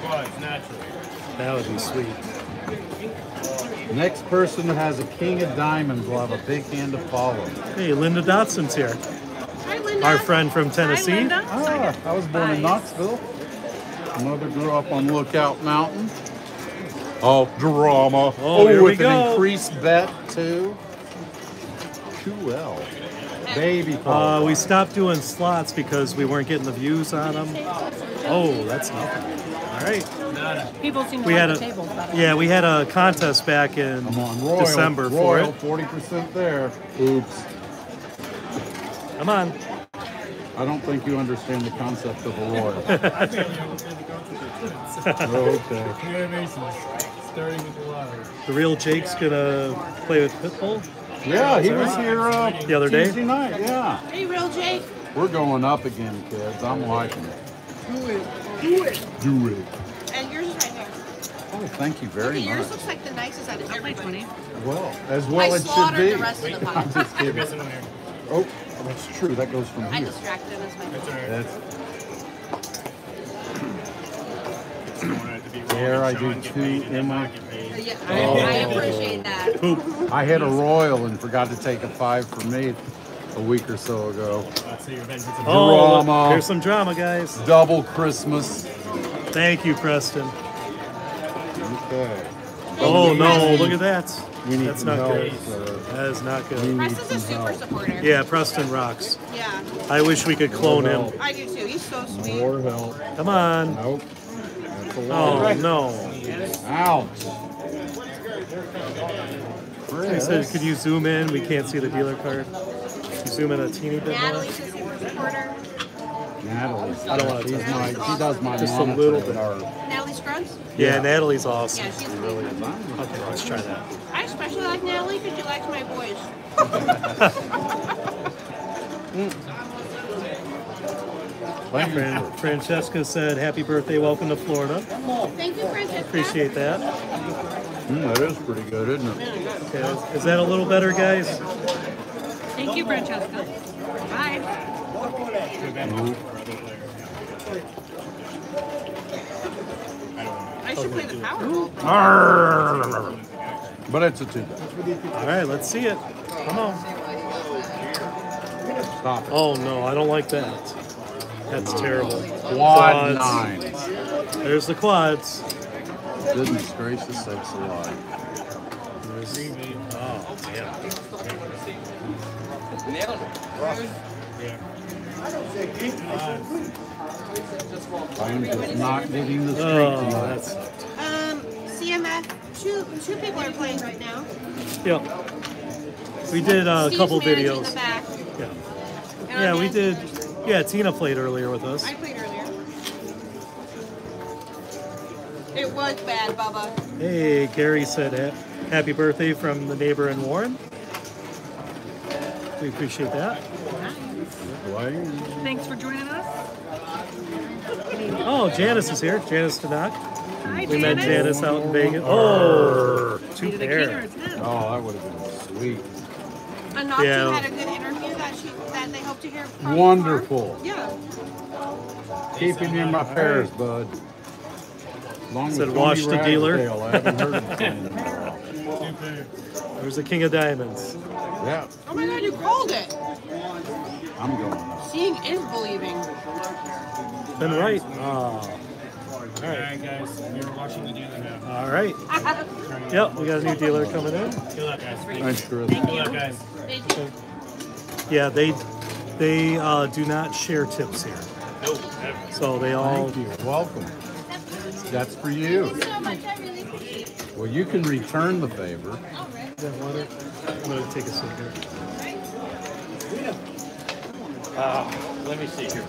Well, it's natural. That would be sweet. Next person that has a king of diamonds will have a big hand to follow. Hey, Linda Dotson's here. Hi, Linda. Our friend from Tennessee. Hi, Linda. Ah, I was born in Knoxville. Mother grew up on Lookout Mountain. Oh, drama. Oh, here we with go. an increased bet too. Too well. Baby Uh, we stopped doing slots because we weren't getting the views on them. Oh, that's nothing. All right. People seem to We like had the a tables better. yeah, we had a contest back in Come on, Royal. December for it. 40% there. Oops. Come on. I don't think you understand the concept of a royal. [LAUGHS] okay. Congratulations. Starting with the lottery. The real Jake's gonna play with Pitbull. Yeah, he was here uh, The other day? Tuesday night. Yeah. Hey, real Jake. We're going up again, kids. I'm liking it. Do it. Do it. Do it. And yours is right here. Oh, thank you very Okay, yours much. looks like the nicest out of everybody. 20. Well, as well I it should slaughtered be. the rest of the [LAUGHS] pie. I'm just kidding. Oh, that's true. That goes from I here. distracted him as my That's all right. That's Just don't want it to be wrong There I do Sean get two paid and Emma. not. Yeah, oh. I, I appreciate that. I hit a royal and forgot to take a five for me a week or so ago. Let's see your vengeance. Oh, Drama. here's some drama, guys. Double Christmas. Thank you, Preston. Okay. Oh no, look at that. We need That's some not help, good. sir. That is not We good. need Preston's a some super help. supporter. Yeah, Preston rocks. Yeah, I wish we could clone him. I do too. He's so sweet. More help. Come on. Nope. That's a lot. Oh no. Ouch. I said, could you zoom in? We can't see the dealer card. Zoom in a teeny bit more. Natalie's a super supporter. Natalie. I don't wanna She's touch my, she does my Just a monitor little at bit. our- Natalie Scruggs. Yeah, Yeah. Natalie's awesome. Yeah, she's really is. I'm- Okay, let's try that. I especially like Natalie because she likes my voice. Thank you. Fran- Francesca said, "Happy birthday, welcome to Florida." Thank you, Francesca. Appreciate that. Mm, that is pretty good, isn't it? Okay, is- is that a little better, guys? Thank you, Francesca. Bye. Mm-hmm. I should play the Powerball. But it's a two. All right, let's see it. Come on. Stop it. Oh no, I don't like that. That's terrible. Quad Quads. nines. There's the quads. Goodness gracious sakes alive. There's, oh man. I am just not getting the streak Oh, tonight. that's Um, CMF. Two two people are playing right now. yeah. We did uh, a couple managing videos. The back. Yeah, And yeah, we did. managing- Yeah, Tina played earlier with us. I played earlier. It was bad, Bubba. Hey, Gary said ha- happy birthday from the neighbor in Warren. We appreciate that. Why? Thanks for joining us. Oh, Janice is here. Janice Tanak. Hi, We met Janice. Janice out in oh. Vegas. Oh, two Needed a pair. Oh, that would have been sweet. Anatu Yeah. had a good interview that she that they hope to hear. From Wonderful. Yeah. keeping you in my pairs, bud. Long Said as wash the dealer. Ragsdale, I haven't heard anything. [LAUGHS] There's the king of diamonds. Yeah, Oh my god, you called it. I'm going. Seeing is believing. Been right. Oh. All right. Alright guys, you're watching the dealer now. All right. [LAUGHS] Yep, we got a new dealer coming in. Good luck guys. Thanks, Chris. Good luck guys. Yeah, they they uh, do not share tips here, No, never. so they all. Thank you. Welcome. That's for you. Well, you can return the favor. Is that water? I'm gonna take a sip here. Uh, let me see here.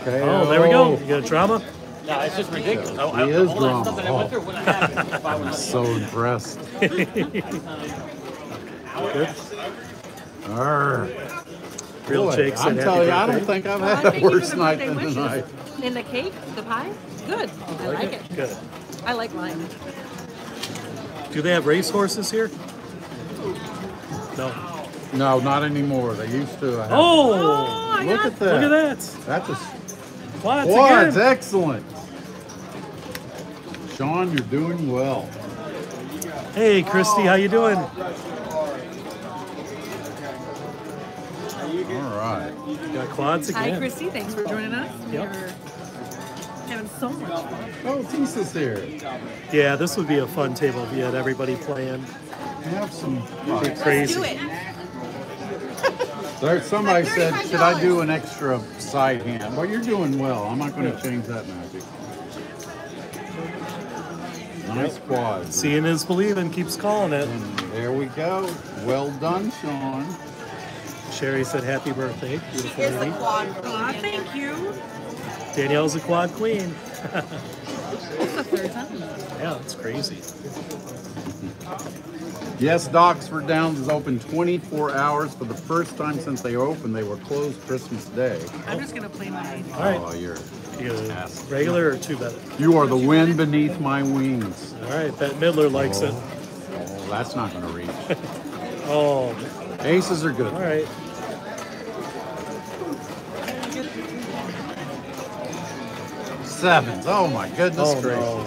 Okay. Oh, there we go. You got a drama? No, it's just ridiculous. I, He I, is all that stuff drama. that I went through wouldn't have happened if I [LAUGHS] I'm so impressed. [LAUGHS] Good. Arr. Real Boy, Jake I'm happy telling you, I don't think I've had thank a worse night than wishes. tonight. And the cake, the pie, good. I like it. Good. I like mine. Do they have racehorses here? No. No, not anymore. They used to. have- oh! oh, I look at that. look at that. That's a Quads quads. again. Excellent. Sean, you're doing well. Hey, Christy, how you doing? All right. Got quads again. Hi, again. Christy. Thanks for joining us. Yep. We're having so much fun. Oh, Tisa's here. Yeah, this would be a fun table if you had everybody playing. Have some. Be Do crazy. it. There, somebody said, should I do an extra side hand? Well, you're doing well. I'm not going to change that magic. Nice quads. Seeing is believing keeps calling it. And there we go. Well done, Sean. Sherry said happy birthday. Beautiful Here's the lady. quad. Aw, thank you. Danielle's a quad queen. It's the third time. Yeah, it's crazy. Yes, Doxford Downs is open 24 hours. For the first time since they opened, they were closed Christmas Day. I'm just gonna play my. All oh, right. Oh, you're. You got a regular or two bet? You are the wind beneath my wings. All right, Bette Midler likes oh, it. Oh, that's not going to reach. [LAUGHS] Oh, Aces are good. all right. Sevens. Oh my goodness Oh, gracious. no.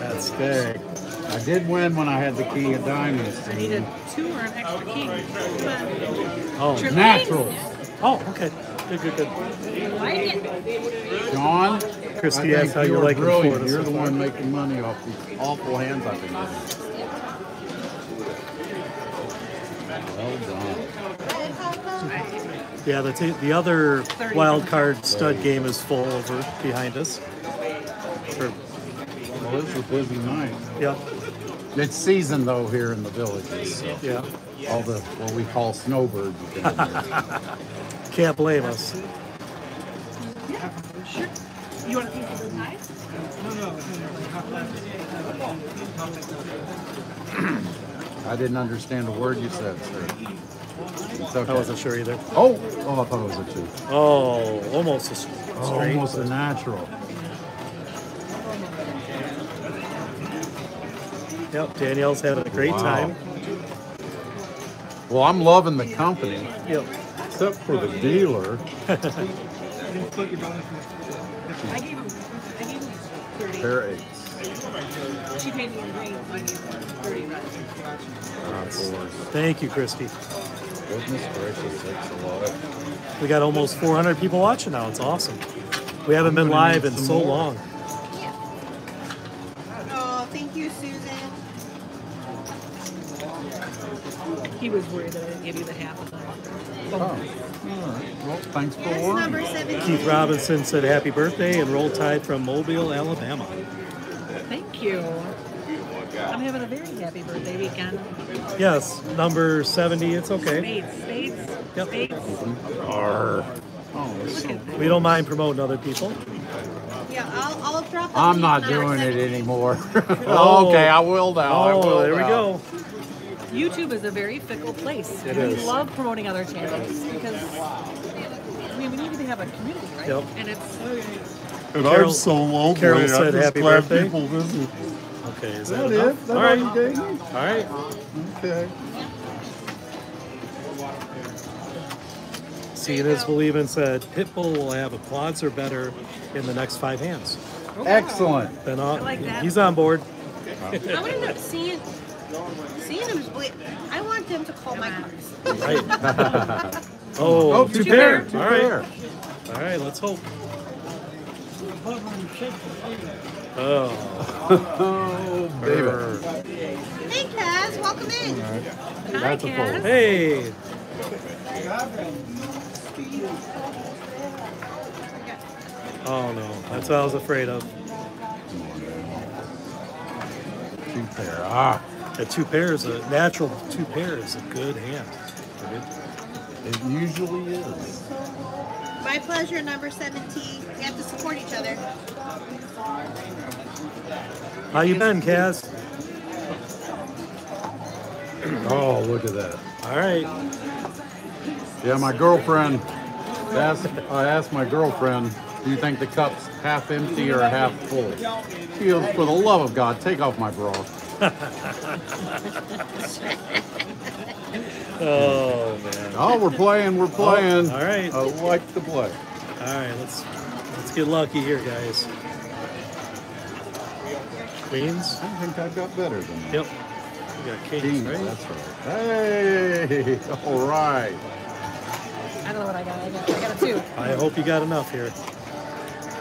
That's big. I did win when I had the king of diamonds. I need a two or an extra king. Oh, Triple Natural. oh, okay. Good, good, good. Like. John, Christy I asked think how you you're like brilliant. Florida You're so the far. one making money off these awful hands I've been getting. Well done. Yeah, the, t- the other wild card stud game is full over behind us. For, Well, this is a busy night. yeah, It's season though here in the villages. So yeah. all the what we call snowbirds. you can hear. Can't blame us. Sure. You want a piece of the pie? I didn't understand a word you said, sir. It's okay. I wasn't sure either. Oh, oh, I thought it was a two. Oh, almost a s- oh, straight. Oh, almost a natural. Yep, Danielle's having a great Wow. time. Well, I'm loving the company, Yep. except for the dealer. [LAUGHS] I gave him. I gave him thirty. Pair of eights. She paid me in green, so I gave her thirty. Oh. Thank you, Christy. Goodness gracious, sakes alive. We got almost 400 people watching now. It's awesome. We haven't been live in so more. long. Oh, thank you, Susan. He was worried that I didn't give you the half of that. Oh, all right. Well, thanks for Here's warning. Keith Robinson said happy birthday and roll tide from Mobile, Alabama. Thank you. I'm having a very happy birthday weekend. Yes, number 70. It's okay. Spades, spades, Yep. spades. Arr. Oh, that's Look at that. We don't mind promoting other people. Yeah, I'll, I'll drop the I'm not doing it anymore. [LAUGHS] Oh. okay, I will now. I oh, will Oh, there we now. go. YouTube is a very fickle place. It we is. love promoting other channels because I mean we need to have a community, right? Yep. And it's And Carol- I'm so lonely. Carol I'm said just happy glad birthday. people visit. Okay, is Is that that enough? it? That All all right. you gave me? All right. Okay. Seeing is believing said Pitbull will have a quads or better in the next five hands. Excellent. Then uh, I'll, like that. he's on board. I want to know, seeing, seeing him, is ble- I want them to call my cards. Right. [LAUGHS] oh, Oh, two two pair. pair. Two All right. pair. All right, let's hope. Oh, [LAUGHS] Oh, baby. Hey, Kaz, welcome in. That's a Kaz. fold. hey. Oh no, that's what I was afraid of. Two pair. Ah, A two pairs, a natural two pair is a good hand. it usually is. My pleasure, number 17. We have to support each other. How you been, Kaz? Oh, look at that. All right. Yeah, my girlfriend asked. I asked my girlfriend, "Do you think the cup's half empty or half full?" She goes, "For the love of God, take off my bra." [LAUGHS] [LAUGHS] Oh man. Oh, we're playing. We're oh, playing. all right. I like to play. All right, let's let's get lucky here, guys. Queens. I think I've got better than that. Yep. We got kings, Kings, right? that's right. Hey, [LAUGHS] all right. I don't know what I got. I got, I got a two. I hope you got enough here.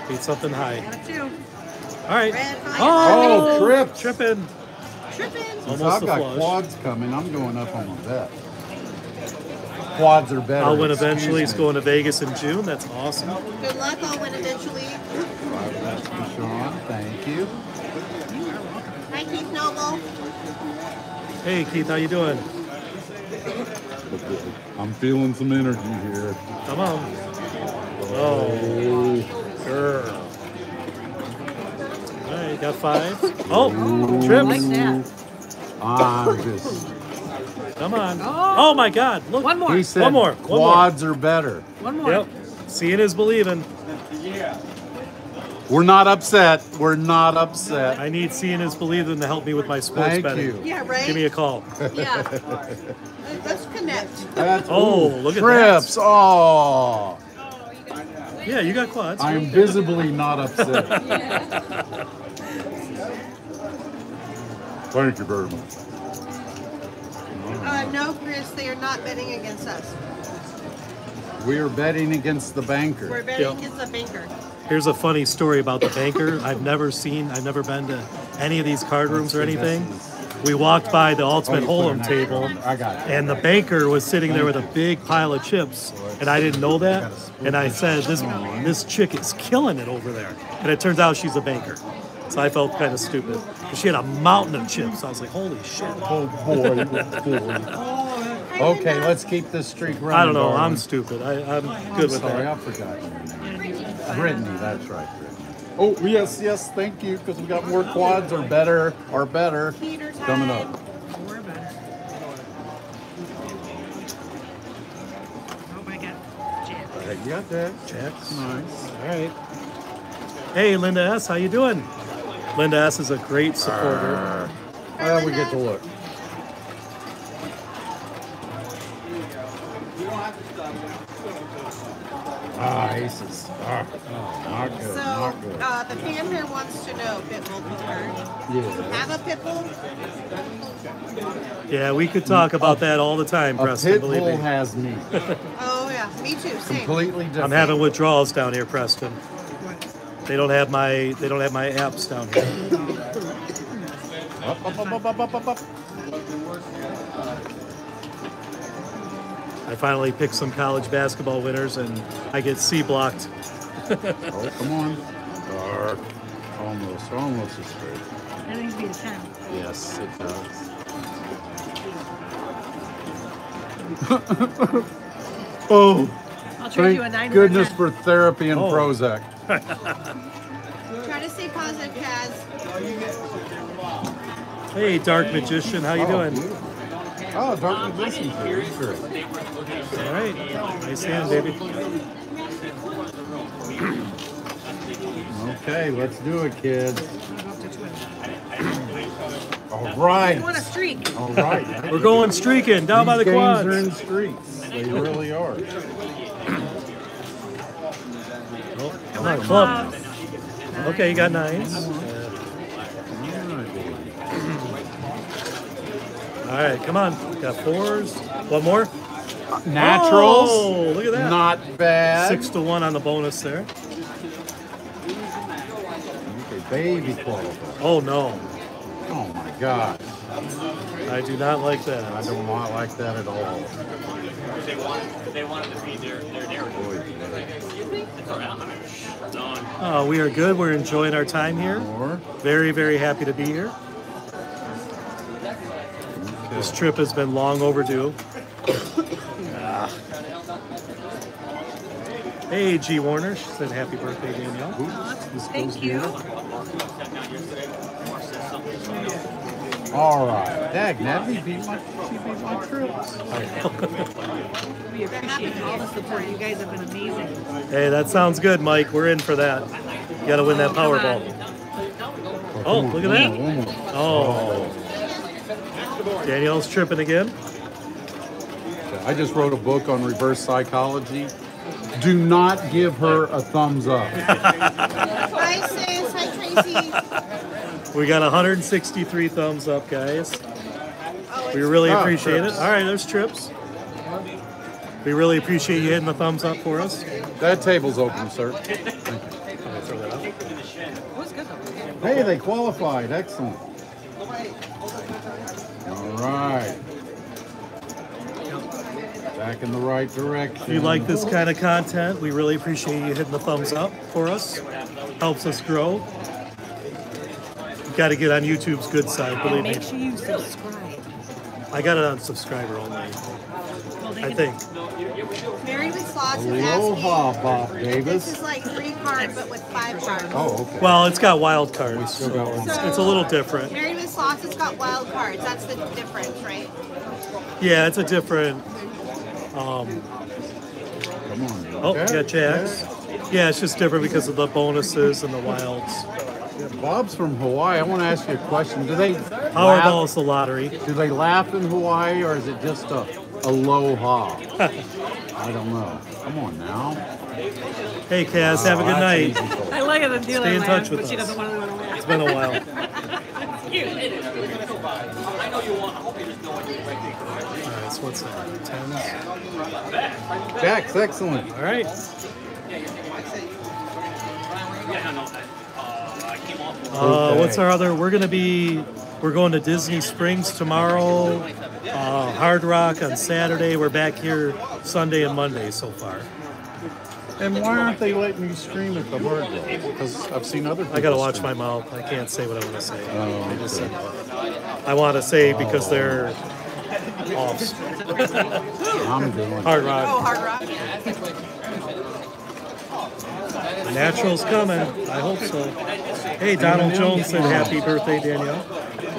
Beat something high. I got a two. All right. Red, Oh, Oh, trips. tripping. Tripping. Since I've got flush. quads coming, I'm going up on my bet. Quads are better. I'll win eventually. It's going to Vegas in June. That's awesome. Good luck. I'll win eventually. Five bets for Sean. Thank you. Hi, Keith Noble. Hey, Keith, how you doing? I'm feeling some energy here. Come on. Oh, girl. All right, got five. Oh, Like trips. that. I'm just. Come on. Oh. oh my God! Look. One more. He said One more, one more. quads are better. One more. Yep. Seeing is believing. We're not upset. We're not upset. I need seeing is believing to help me with my sports Thank betting. you. Yeah, right? Give me a call. Yeah. Let's connect. That's, Oh, ooh, look at trips. Oh, Yeah, you got quads. I am visibly not upset. [LAUGHS] Thank you very much. Uh, no, Chris, they are not betting against us. We are betting against the banker. We're betting Yep. against the banker. Here's a funny story about the banker. I've never seen, I've never been to any of these card rooms or anything. We walked by the Ultimate oh, Hold'em table, I got it. and the banker was sitting there with a big pile of chips, and I didn't know that. And I said, "This this chick is killing it over there," and it turns out she's a banker. So I felt kind of stupid. She had a mountain of chips. I was like, "Holy shit!" Oh boy, boy. [LAUGHS] Okay, let's keep this streak running. I don't know. I'm stupid. I, I'm good with Sorry, I that. forgot your name. Brittany, that's right, Brittany. Oh yes, yes, thank you, because we got more quads or better, or better coming up. Oh my God. Jam. You got that? Jacks. Nice. All right. Hey, Linda S. How you doing? Linda S. is a great supporter. Well, we get to look. Ah, aces. Ah, not good, So, not good. uh, the fan here wants to know, Pitbull Peter. Yeah. Have a Pitbull? Yeah, we could talk about that all the time, A Preston. pit Believe bull me. has me [LAUGHS] Oh, yeah. Me too. Same. completely different. I'm having withdrawals down here, Preston. They don't have my they don't have my apps down here. Up, up, up, up, up, up, up, I finally picked some college basketball winners, and I get C blocked. [LAUGHS] Oh, come on. Dark. Almost, almost a straight. That needs to be a ten. Yes, it does. [LAUGHS] oh, I'll trade you a thank nine goodness for therapy and Oh. Prozac. [LAUGHS] Try to stay positive, Kaz. Hey, Dark Magician, how you oh, doing? beautiful. Oh, Dark Magician. Great. All right, nice hand, baby. Okay, let's do it, kids. ten. All You want a streak? All right. [LAUGHS] We're going streaking down by the These games quads. are in streaks. They really are. Come on, club. Okay, you got nines. All right, come on. Got fours. One more. Naturals. Oh, look at that. Not bad. Six to one on the bonus there. Okay, baby qualifier. Oh no, Oh my God. I do not like that. I do not want like that at all. They want, they want it to be their, their narrative. It's all right. Uh, we are good. We're enjoying our time here. Very, very happy to be here. This trip has been long overdue. [COUGHS] Ah. Hey, G Warner. She said happy birthday, Danielle. Thank you. All right. Dag, Natalie beat my, she beat my trips. We appreciate all the support. You guys have been amazing. Hey, that sounds good, Mike. We're in for that. You got to win that Powerball. Oh, look at that. Oh. Danielle's tripping again. I just wrote a book on reverse psychology. Do not give her a thumbs up. Hi, sis. Hi, Tracy. We got 163 thumbs up, guys. Oh, We really Ah, appreciate it. All right, there's trips. We really appreciate you hitting the thumbs up for us. That table's open, sir. I'm gonna throw that out. It was good though. Hey, they qualified. Excellent. All right. Back in the right direction. If you like this kind of content, we really appreciate you hitting the thumbs up for us. Helps us grow. You got to get on YouTube's good side, oh, believe me. Make sure you subscribe. I got it on subscriber only, oh, I think. Married with Slots is Aloha, asking. Bob This Davis. is like three cards, but with five cards. Oh, okay. Well, it's got wild cards, still got one. so it's, it's a little different. Married with Slots has got wild cards. That's the difference, right? Yeah, it's a different. Um, Come on. oh, you got jacks. Yeah, it's just different because of the bonuses and the wilds. Yeah, Bob's from Hawaii. I want to ask you a question. Do they Powerball laugh, is the lottery. do they laugh in Hawaii or is it just a aloha? [LAUGHS] I don't know. Come on now. Hey, Kaz, have a Oh, good night. I like it in dealer Stay in land, touch with but she us. doesn't want to go away. It's been a while. [LAUGHS] All right, so what's that? Tens. Jack's excellent. All right. Uh, what's our other? We're gonna be. We're going to Disney Springs tomorrow. Uh, Hard Rock on Saturday. We're back here Sunday and Monday so far. And why aren't they letting you scream at the Hard Rock? Because I've seen other. I gotta watch stream. my mouth. I can't say what I want to say. Oh, I just okay. I want to say because they're off. I'm doing. Hard Rock. Oh, Hard Rock. Natural's coming. I hope so. Hey, Donald Jones said happy birthday, Danielle.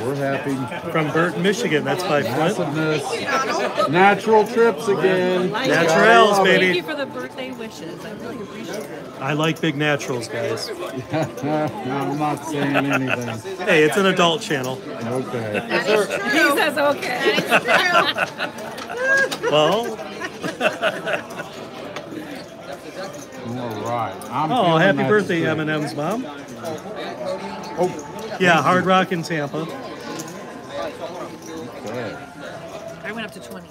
We're happy. From Burton, Michigan. That's by Flint. Massiveness. Natural trips again. Naturals, baby. Thank you for the birthday wishes. I really appreciate it. I like big naturals, guys. it. [LAUGHS] I'm not saying anything. Hey, it's an adult channel. Okay. That is He says okay. That is true. Well, All right. I'm oh, feeling happy that birthday, streak. M&M's mom. Oh, Yeah, Hard Rock in Tampa. okay. I went up to 20.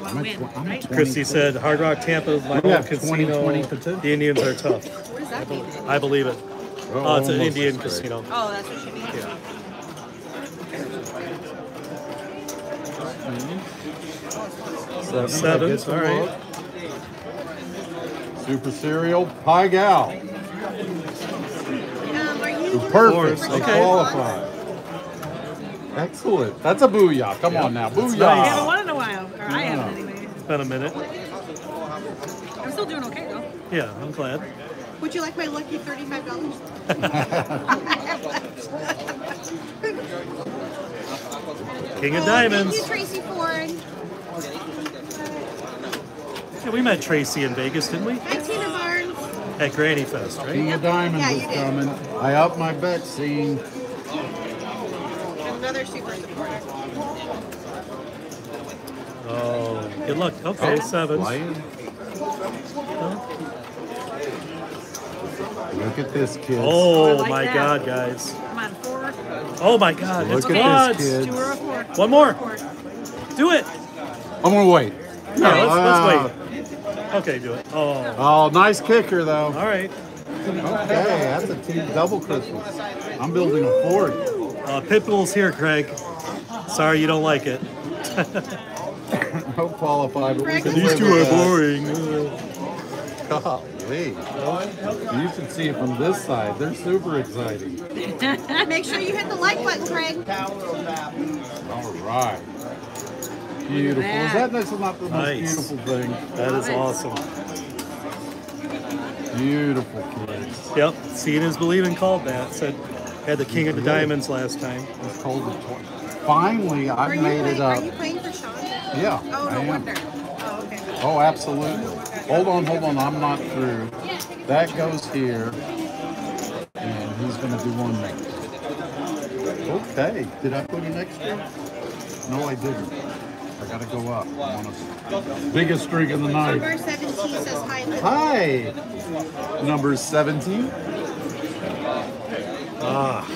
I want I'm to at I'm right? 20. Christy said Hard Rock Tampa, my We home have 20, casino. 20. The Indians are tough. What does that mean? I believe it. We're Oh, it's an Indian straight. casino. Oh, that's what she means. Yeah. Seven. Sevens, Get some all right. luck. Super cereal. Pie gal. Um, are you doing Perfect. Fours, okay. qualify. Excellent. That's a booyah. Come on now. Booyah. I haven't won in a while. Or I haven't anyway. Been a minute. I'm still doing okay though. Yeah, I'm glad. Would you like my lucky thirty-five dollars? [LAUGHS] King of oh, Thank Diamonds. you, Tracy Ford. Yeah, we met Tracy in Vegas, didn't we? Hi, Tina Barnes. At Granny Fest, right? King of Diamonds Yeah, is did. coming. I up my bet scene. Another super supporter. Oh, good luck. Okay, oh, sevens. Flying. Look at this, kids. Oh, Oh like my that. God, guys. Come on, four. Oh my God, Look it's at this, quads. kid. Two or a four. One more. Do it. I'm gonna wait. Yeah, let's, Wow. let's uh, wait. Okay, do it. Oh, Oh, nice kicker though. all right. Okay, that's a team double Christmas. I'm building a Ford. Uh, Pitbull's here, Craig. Sorry you don't like it. [LAUGHS] No qualified, but we can These two are that. boring. Golly. You should see it from this side. They're super exciting. [LAUGHS] Make sure you hit the like button, Craig. All right. Beautiful. Is that that's not the most Nice. beautiful thing? That is awesome. Beautiful kids. Yep, seeing is believing called that. Said had the king of the diamonds last time. It's called the tw- Finally, I've made playing, it are you playing for Sean? Yeah. Oh, I no am. wonder. Oh, okay. Oh, absolutely. Hold on, hold on. I'm not through. That goes here. And he's going to do one next. Okay. Did I put an extra? No, I didn't. I got to go up. I'm on a biggest streak of the night. Number 17 says hi. Hi. Number 17. Ah,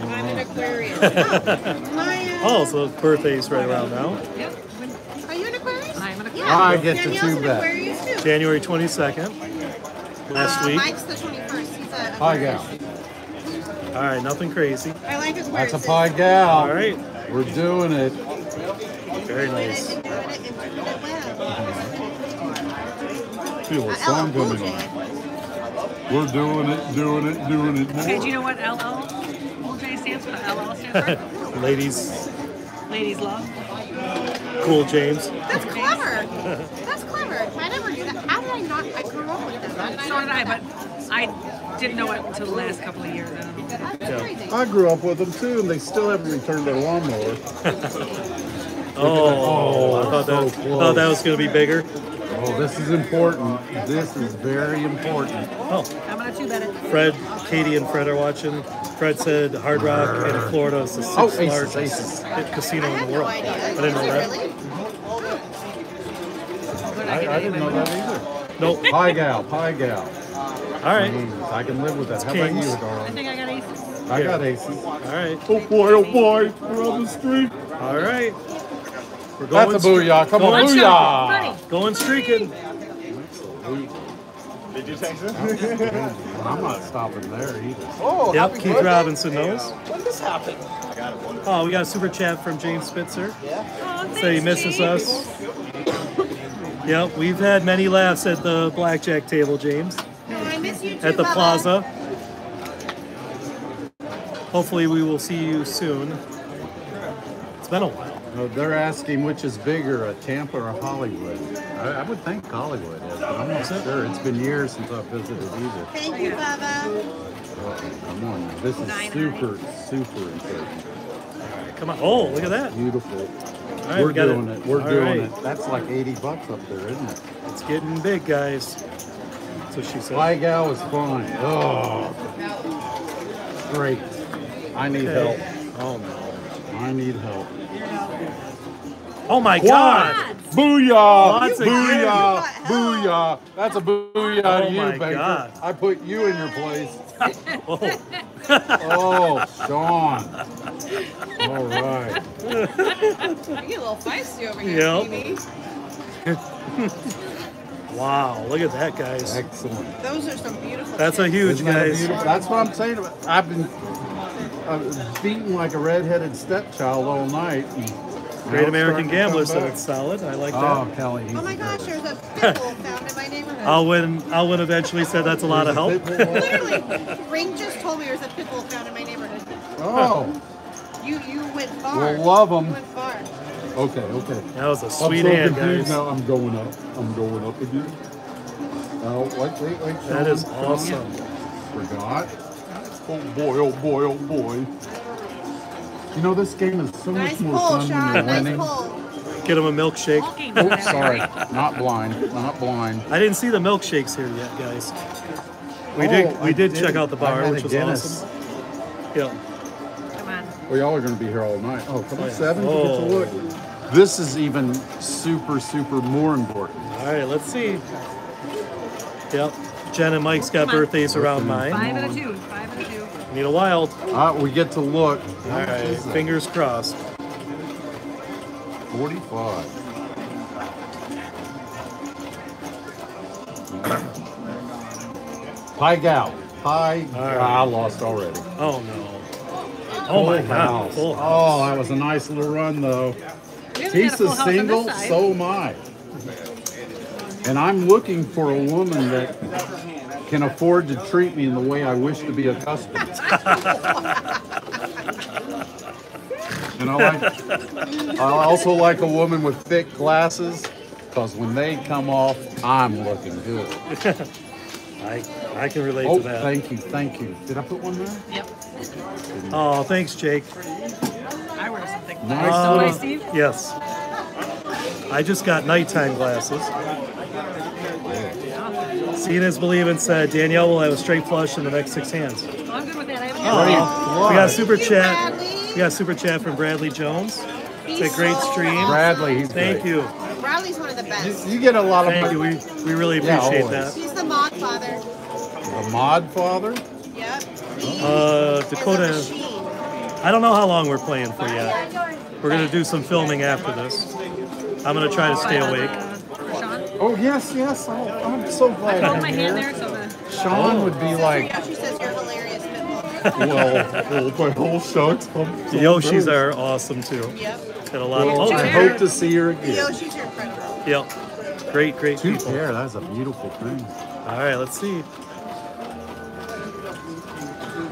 I'm an Aquarius. oh, my, uh, oh, so birthday's right around now. Yep. Are you an Aquarius? I'm an Aquarius. Yeah. I get to Danielle's two an bet. Too. January 22nd. Last uh, week. Mike's the 21st. He's a Pie Aquarius. gal. All right, nothing crazy. I like Aquarius. That's a pie gal. All right, We're doing it. very nice. Doing it and doing it well. Feel a song coming on. J. We're doing it, doing it, doing it. Okay, do you know what LL Cool stands for? LL stands for? [LAUGHS] Ladies, Ladies Love. cool James. That's clever. That's clever. I never knew that. How did I not? I grew up with that. How did So not did I, that? but I didn't know it until the last couple of years. I don't know. That's crazy. I grew up with them too, and they still haven't returned their lawnmower. Oh, oh, I thought that, so close. thought that was going to be bigger. Oh, this is important. This is very important. Oh, I'm gonna two bet it. Fred, Katie, and Fred are watching. Fred said Hard Rock in Florida is the oh, sixth Oh, aces, largest aces. casino in had the no world. idea. I didn't know that. really? I, I didn't know that either. Nope. Pie gal, pie gal. All right. Jeez, I can live with that. How about Kings. you, I think I got aces. I got aces. All right. Oh boy, oh boy, we're on the street. All right. We're going That's a booyah. Come on, going, booyah. Funny. going streaking. [LAUGHS] I'm not stopping there either. Oh, Yep, Keith birthday. Robinson knows. When this happened? I got a. Oh, we got a super chat from James Spitzer. Oh, Say he misses James. us. Yep, we've had many laughs at the blackjack table, James, No, I miss you too, at the Bubba. plaza. Hopefully, we will see you soon. It's been a while. Uh, they're asking which is bigger, a Tampa or Hollywood. I, I would think Hollywood is, but I'm not sure. It's been years since I've visited either. Thank you, Bubba. Oh, come on, now. this is Nine, super, super important. Come on. Oh, look at that. Beautiful. All right, We're doing it. We're All doing right. it. That's like 80 bucks up there, isn't it? It's getting big, guys. That's what she said. Pie gal is fine. Oh, great. I need Okay. help. Oh no. I need help. Oh my God. Booyah! Lots of Booyah! kids. Booyah! That's a booyah Oh to you, my Baker. God. I put you in your place. [LAUGHS] Oh. Oh, Sean. All [LAUGHS] right. You get a little feisty over here, Yep. Stevie. [LAUGHS] Wow. Look at that, guys. Excellent. Those are some beautiful. That's a chips. huge, Isn't that guys. beautiful? That's what I'm saying. I've been uh, beaten like a redheaded stepchild all night. and now Great it's American Gambler come said it's solid. I like Oh, that. Kelly. Oh my gosh, there's a [LAUGHS] pit bull found in my neighborhood. Alwyn, Alwyn eventually said that's a lot of help. There's a pit bull. Literally, Ring just told me there's a pit bull found in my neighborhood. Oh, You you went far. We'll love 'em. You went far. okay, okay. That was a I'm sweet so hand, confused guys. now. I'm going up. I'm going up again. Oh, wait, wait, wait. That Sean, is Sean. awesome. Forgot. Oh boy, oh boy, oh boy. You know, this game is so Nice much more pull, fun when Sean. you're Nice winning. pull. Get him a milkshake. All Oh, sorry. Not blind. Not blind. I didn't see the milkshakes here yet, guys. We oh, did. Oh, We did did. check out the bar, which a was Guinness. awesome. Yeah. Come on. Well, y'all are going to be here all night. Oh, come Oh, on, yeah. seven. You Oh. get to oh. look. This is even super, super more important. All right. Let's see. Yep. Jen and Mike's got birthdays around mine. Five and a two. Five and a two. Need a wild. Uh, we get to look. All right, fingers crossed. 45. Pie gal. Pie. I lost already. Oh no. Oh my Full God. house. Oh, that was a nice little run though. We haven't He's a full a house on single, so am I. And I'm looking for a woman that can afford to treat me in the way I wish to be accustomed. [LAUGHS] and I I also like a woman with thick glasses, because when they come off, I'm looking good. [LAUGHS] I I can relate Oh, to that. thank you, thank you. Did I put one there? Yep. Oh, thanks, Jake. I wear something. Nice. So Uh, nice, Steve. yes. I just got nighttime glasses. Seeing is believing said Danielle will have a straight flush in the next six hands. I'm good with that. I haven't Oh, we got a super Thank chat. Bradley. We got a super chat from Bradley Jones. He's It's a great so stream. awesome. Bradley, he's Thank great. you. Bradley's one of the best. You, you get a lot of Thank you. We, we really appreciate always. that. He's the mod father. the mod father. Yep. Uh, Dakota. I don't know how long we're playing for yet. We're going to do some filming after this. I'm going to try to stay awake. For Sean. Oh yes, yes. Oh, I'm so glad Hold you're my here. hand there so the. Sean would be like, Yoshi says you're hilarious. [LAUGHS] Well, my whole shucks. So The Yoshis embarrassed. are awesome too. Yep. Got a lot of. Well, Oh, I hope to see her The again. Yoshis are incredible. Yep. Great, great Two people. pair. That's a beautiful thing. All right, let's see.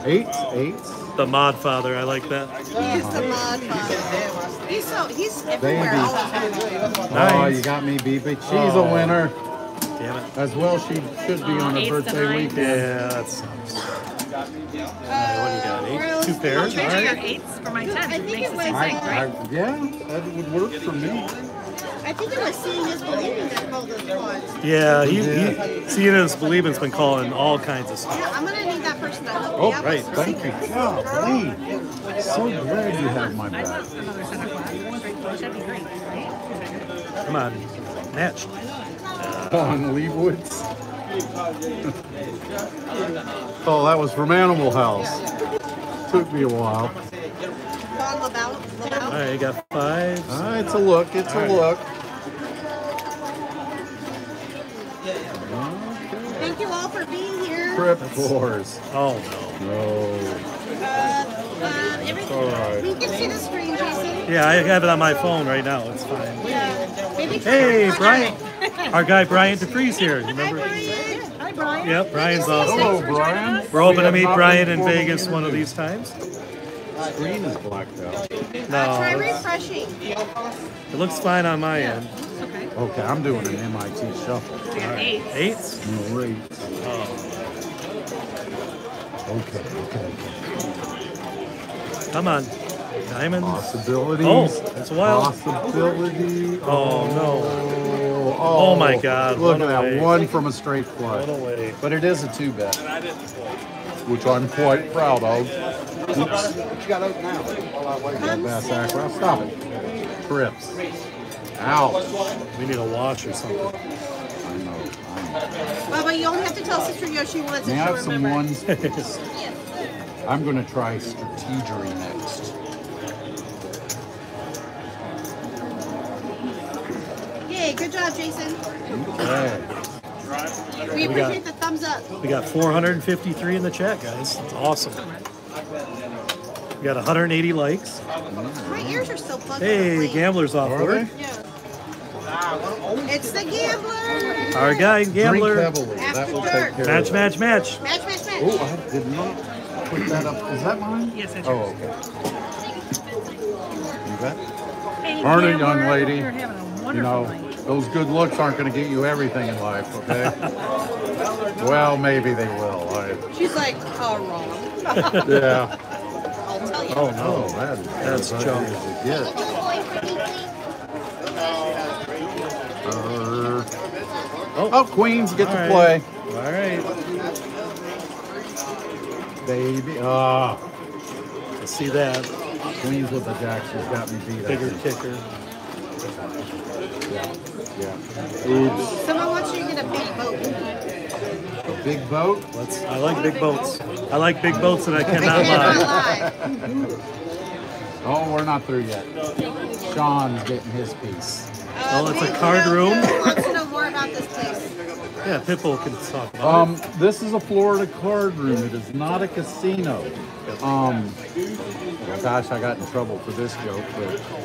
Eights, eights. The Mod Father, I like that. He is the mod father. He's so he's everywhere Baby. all the time. Oh, you got me, BB. She's Oh. a winner. Damn it. As well, she should be on her Eights birthday nine. weekend. Yeah, that's. Uh, what do you got? Eight? where Two did pairs? you Trade All your eights for my tens. I It think makes it the was same I, right? yeah, that would work for me. I think it was seeing is believing that called those cards. Yeah, he, Yeah. he seeing as believing's been calling all kinds of stuff. Yeah, I'm gonna need that person to hook Oh, me right. with some Thank you. secrets. Golly. So glad you have my I back. love another center class. Straight flush, That'd be great. Come on, match. on Leibowitz. [LAUGHS] oh, that was from Animal House. Took me a while. Von LaBelle. All LaBelle. right, you got five. All right, it's a look. It's a look. Thank you all for being here. Trip tours. Oh no. No. Uh, um, everything. All right. We can see the screen, Jason. Yeah, I have it on my phone right now. It's fine. Yeah. Maybe Hey, Brian. Our guy Brian DePree's here. You Hi, remember? Brian. Hi, Brian. Yep, Brian's awesome. Hello, Brian. We're hoping to meet Brian in Vegas one of these times. Screen is blacked out. Uh, try refreshing. it looks fine on my end. Okay. Okay, I'm doing an MIT shuffle. We got eight. Eights? Great. Oh, Okay, okay, okay. come on. Diamonds. Possibilities. Oh, that's wild. Possibility. Oh, no. Oh, Oh, my God, Look one at that. away. One from a straight flush. But it is a two bet, which I'm quite proud of. Oops. What you got out now? Bass Acro. Stop it. Trips. Ouch. We need a watch or something. I know. I know. Baba, you only have to tell Sister Yoshi once May I and have she'll some remember. ones? [LAUGHS] please? I'm going to try strategery next. Yay, good job, Jason. Okay. We We got- the thumbs up. We got 453 in the chat, guys. It's awesome. We got 180 likes. My ears are still plugged. Hey. Gambler's off Are work. Yeah. It's the gambler. Our guy, Gambler. Drink heavily. That will take care Match, of match, match. Match, match, match. Oh, I did not put that up. Is that mine? Yes, that's Oh, yours. okay. You bet. Hey, Morning, young lady. You're having a You know, night. those good looks aren't going to get you everything in life, okay? [LAUGHS] well, maybe they will. I, She's like, oh, wrong. yeah. [LAUGHS] I'll tell you. Oh, no. That is That's as junk. ugly as it gets. Uh, oh, Queens get All to right. play. All right. Baby. Ah, Let's see that. Queens with the jacks She's got me beat. Bigger kicker. Yeah. Yeah. Oops. Someone wants you to get a big boat. Big boat. Let's. I like big boats. I like big boats, and I I cannot cannot lie. lie. [LAUGHS] Oh, we're not through yet. Sean's getting his piece. Well, it's a card room. Wants to know more about this place. Yeah, Pitbull can talk about Um, this is a Florida card room. It is not a casino. Um, gosh, I got in trouble for this joke,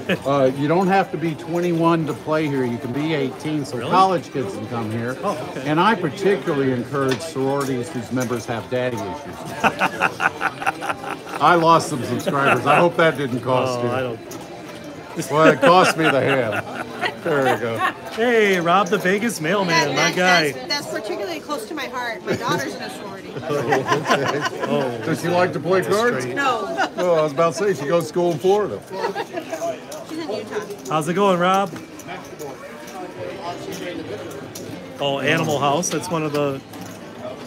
but uh, you don't have to be 21 to play here. You can be 18, so Really? college kids can come here. Oh, okay. And I particularly encourage sororities whose members have daddy issues. [LAUGHS] I lost some subscribers. I hope that didn't cost Oh, you. I [LAUGHS] don't. Well, it cost me the hand. There we go. Hey, Rob the Vegas mailman, That- my guy. That's, that's particularly close to my heart. My daughter's in a sorority. [LAUGHS] Oh, Does she like to play cards? straight. No, Oh, I was about to say she goes to school in Florida. she's in Utah. How's it going, Rob? Oh, Animal House. That's one of the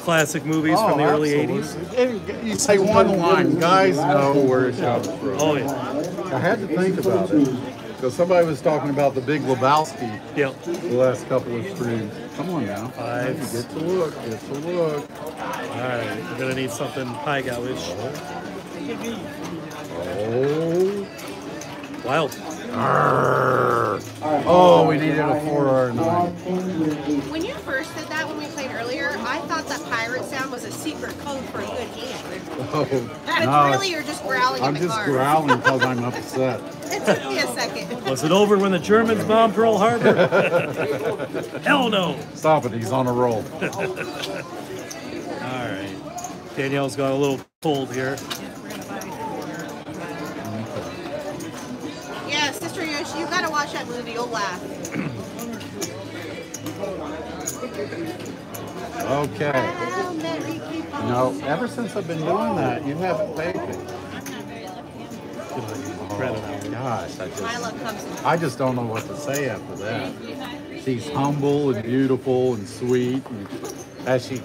classic movies from the oh, early 80s. '80s. You say one line, guys know where it comes from. Oh, yeah. I had to think about it because somebody was talking about the Big Lebowski Yep. the last couple of streams. Come on now, Five. get to look, get to look. All right. We're going to need something high ish Oh, Wild. Arrgh. oh, we needed a four or a nine. When you first did that when we played earlier, I thought that pirate sound was a secret code for a good hand. Oh, But no, really, you're just growling I'm in the just car. growling because I'm [LAUGHS] upset. It took me a second. Was it over when the Germans bombed Pearl Harbor? [LAUGHS] Hell no. Stop it, he's on a roll. [LAUGHS] All right. Danielle's got a little cold here. Yeah, Sister Yoshi, you gotta watch that movie. You'll laugh. [CLEARS THROAT] Okay. How many people- No, ever since I've been doing that, you haven't paid me. Hour. Gosh, I just. I just don't know what to say after that. She's humble and beautiful and sweet, and as she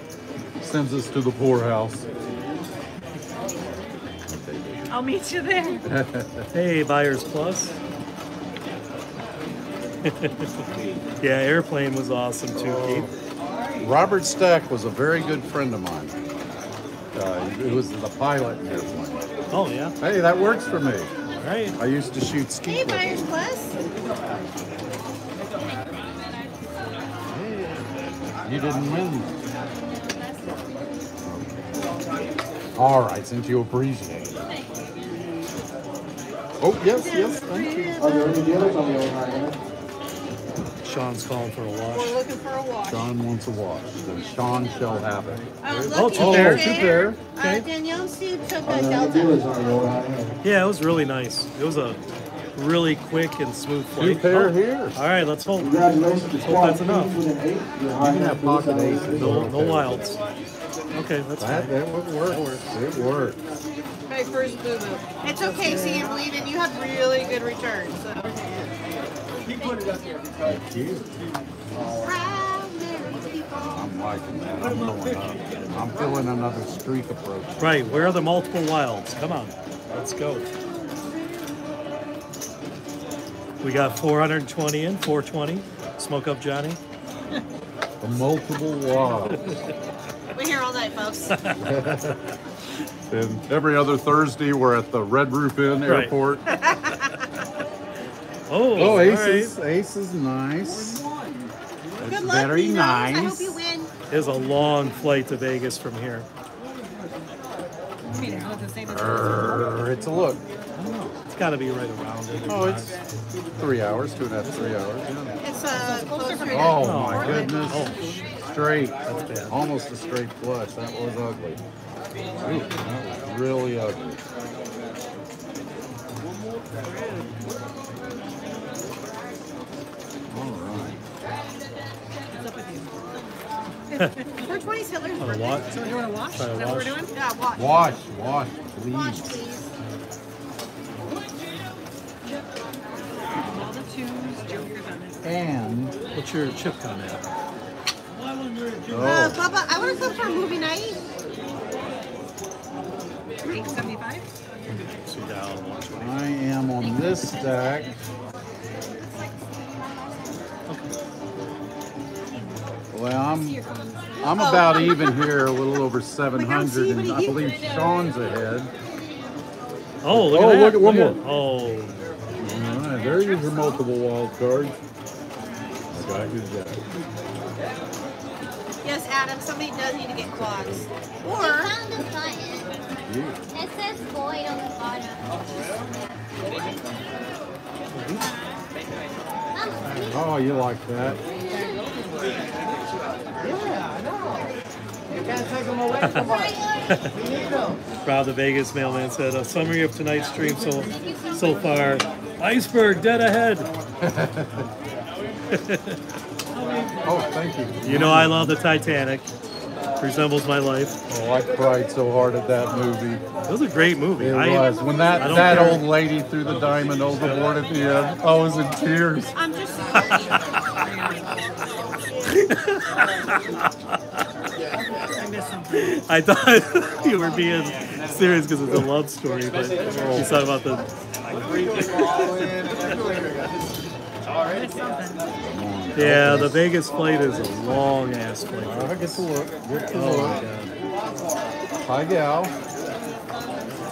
sends us to the poorhouse. I'll meet you there. [LAUGHS] Hey, Buyers Plus. [LAUGHS] yeah, Airplane was awesome too, Keith. Robert Stack was a very good friend of mine. Uh, he was the pilot in airplane. Oh, yeah. Hey, that works for me. All right. I used to shoot ski. Hey, with him. Buyers Plus. You didn't win. All right, since you appreciate it. Oh, yes, yes, thank you. Are there any dealers on the old high Sean's calling for a We're wash. looking for a wash. Sean wants a wash, then Sean shall have it. Oh, look, Oh, you two pair, a two pair. Uh, Okay. Danielle Sue took a there any dealers Delta. on the old high Yeah, it was really nice. It was a really quick and smooth Two flight. pair Oh, here. All right, let's hope. Congratulations Let's hope that's enough. with an eight. Your You can have pocket aces. No, no wilds. Okay, that's That, fine. that would work. It works. My first boo boo. It's okay, see you believe it. You have really good returns. So. Thank you. Proud married people. I'm liking that. I'm going up. I'm feeling another streak approach. Right, where are the multiple wilds? Come on, let's go. We got 420 in, 420. Smoke up Johnny. The multiple wild. [LAUGHS] We're here all night, folks. [LAUGHS] And every other Thursday, we're at the Red Roof Inn Right. Airport. [LAUGHS] Oh, Oh, all aces. right. Ace is nice. Good That's luck, very Ninos. I hope nice. you win. There's a long flight to Vegas from here. I it's not the same as Err, It's a look. It's got to be right around it. Oh, it's three hours, two and a half, three hours. yeah. It's uh, closer to Oh Oh, my goodness. Oh, Straight. That's bad. Almost a straight flush. That was ugly. Ooh, that was really ugly. 420's Hitler's on a birthday. walk. So you want to wash? Is to that what we're wash. doing? Yeah, wash. Wash, wash, Watch, please. please. All the twos, jokers on it. And What's your chip count at? Uh, oh, Papa, I want to come for a movie night. Great, 75? So down 120. I am on this stack. Well, I'm I'm about even here, a little over [LAUGHS] 700, and I believe Sean's ahead. Oh, look Oh, at that. look at one at- more. Oh, All right, there is your multiple wild cards. Okay, good job. Yes, Adam, somebody does need to get quads. We Or found the button. It says void on the bottom. Um, Oh, you like that? [LAUGHS] Rob the Vegas mailman said a summary of tonight's stream so so far. Iceberg dead ahead. [LAUGHS] Oh, thank you. You know I love the Titanic. Resembles my life. Oh, I cried so hard at that movie. It was a great movie. It I, was when that that care. old lady threw the diamond overboard at the end. I was in tears. I'm just [LAUGHS] [LAUGHS] I thought [LAUGHS] you were being serious because it's a love story, but you thought about the. [LAUGHS] Yeah, the Vegas flight is a long ass flight. I get to look. Get to Oh my god. Hi, gal.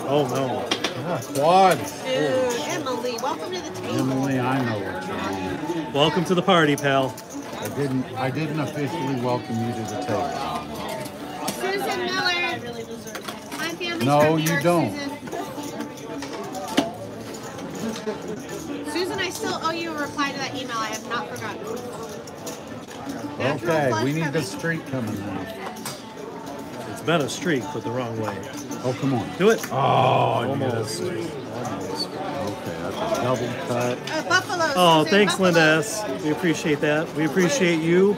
Oh no. Yeah, quads. dude, Emily, welcome to the table. Emily, I know what you're on. Welcome to the party, pal. I didn't. I didn't officially welcome you to the table. Susan Miller. My family's No, you York, don't. Susan. Susan, I still owe you a reply to that email. I have not forgotten. Natural Okay, we need the coming. streak coming now. It's been a streak, but the wrong way. Oh, come on. Do it. Oh, Almost. Almost. Okay, that's a double cut. Uh, Buffalo. Oh, thanks, Buffalo. Linda S. We appreciate that. We appreciate you.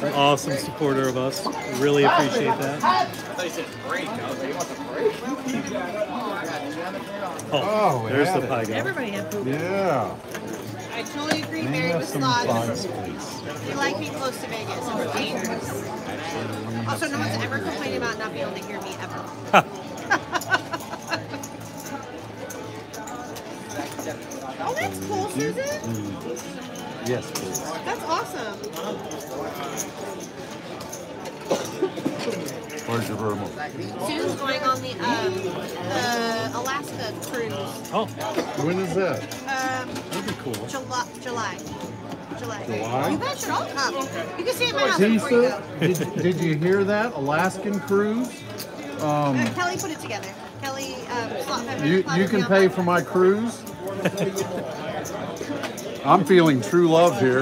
You're an awesome supporter of us. Really appreciate that. Oh, Oh, we there's had the it. pie guy. Everybody had poop. Yeah. I totally agree, May Mary have with some slots. fun space. We like being close to Vegas. It's dangerous. Also, no one's ever complaining about not being able to hear me ever. [LAUGHS] [LAUGHS] oh, that's cool, Susan. Yes, please. That's awesome. Where's your verbal? Susan's going on the um, the Alaska cruise. Oh, When is that? Um, that'd be cool. July. July. July. July? You guys should all come. You can stay at my house before you go. did, did you hear that? Alaskan cruise? Um, Uh, Kelly put it together. Kelly, um, you you can pay for my cruise. [LAUGHS] I'm feeling true love here.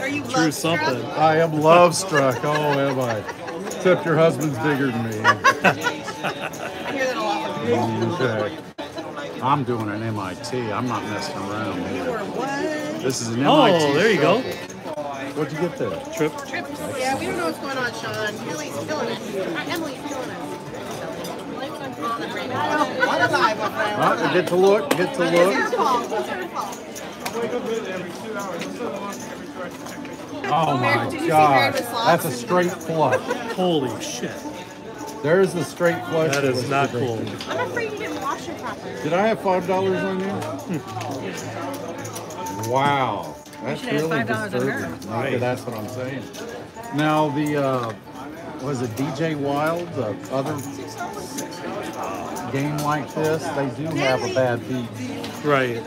Are you True love struck? something. I am love struck. Oh, am I? Except your husband's bigger than me. I hear that a lot. Okay. I'm doing an MIT. I'm not messing around here. This is an MIT. Oh, there you go. What'd you get there? Trip. Trips. Yeah, we don't know what's going on, Sean. Kelly's killing it. Uh, Emily's killing it. Huh? Get to look. Get to look. fault. It's her fault. Oh my did God. Mary with slots? That's a straight flush. Holy shit. There's the straight flush. That is not cool. I'm afraid you didn't wash it properly. Did I have five dollars on you? Wow, that's really $5 on her. disturbing. Okay, Right. that's what I'm saying. Now the uh, was it DJ Wild? The other game like this, they do have a bad beat. Right.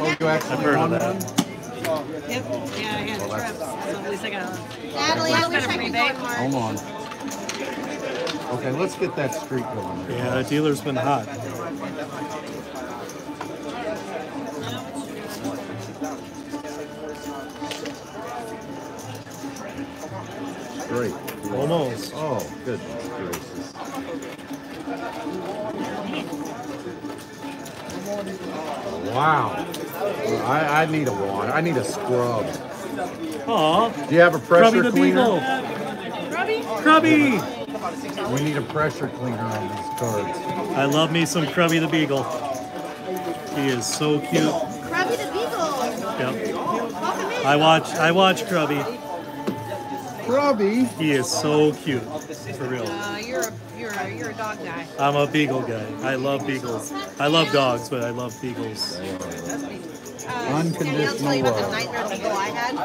Oh, you actually I've heard of that. one? Yep. Yeah, I had trips. So at least I got a Natalie, I That's wish I could rebate. go. Hold on. Okay, let's get that streak going. there. Yeah, the dealer's been hot. Great. Almost. Oh, good gracious. Wow. I, I need a wand. I need a scrub. Aw, Do you have a Crubby pressure the cleaner? Beagle. Crubby! We need a pressure cleaner on these cards. I love me some Crubby the Beagle. He is so cute. Krabby the Beagle. Yep. Welcome in. I watch I watch Crubby. Grubby. He is so cute. For real. Uh, you're a you're a you're a dog guy. I'm a beagle guy. I love beagles. I love dogs, but I love beagles. uh, Danielle tell you about the nightmare people I had?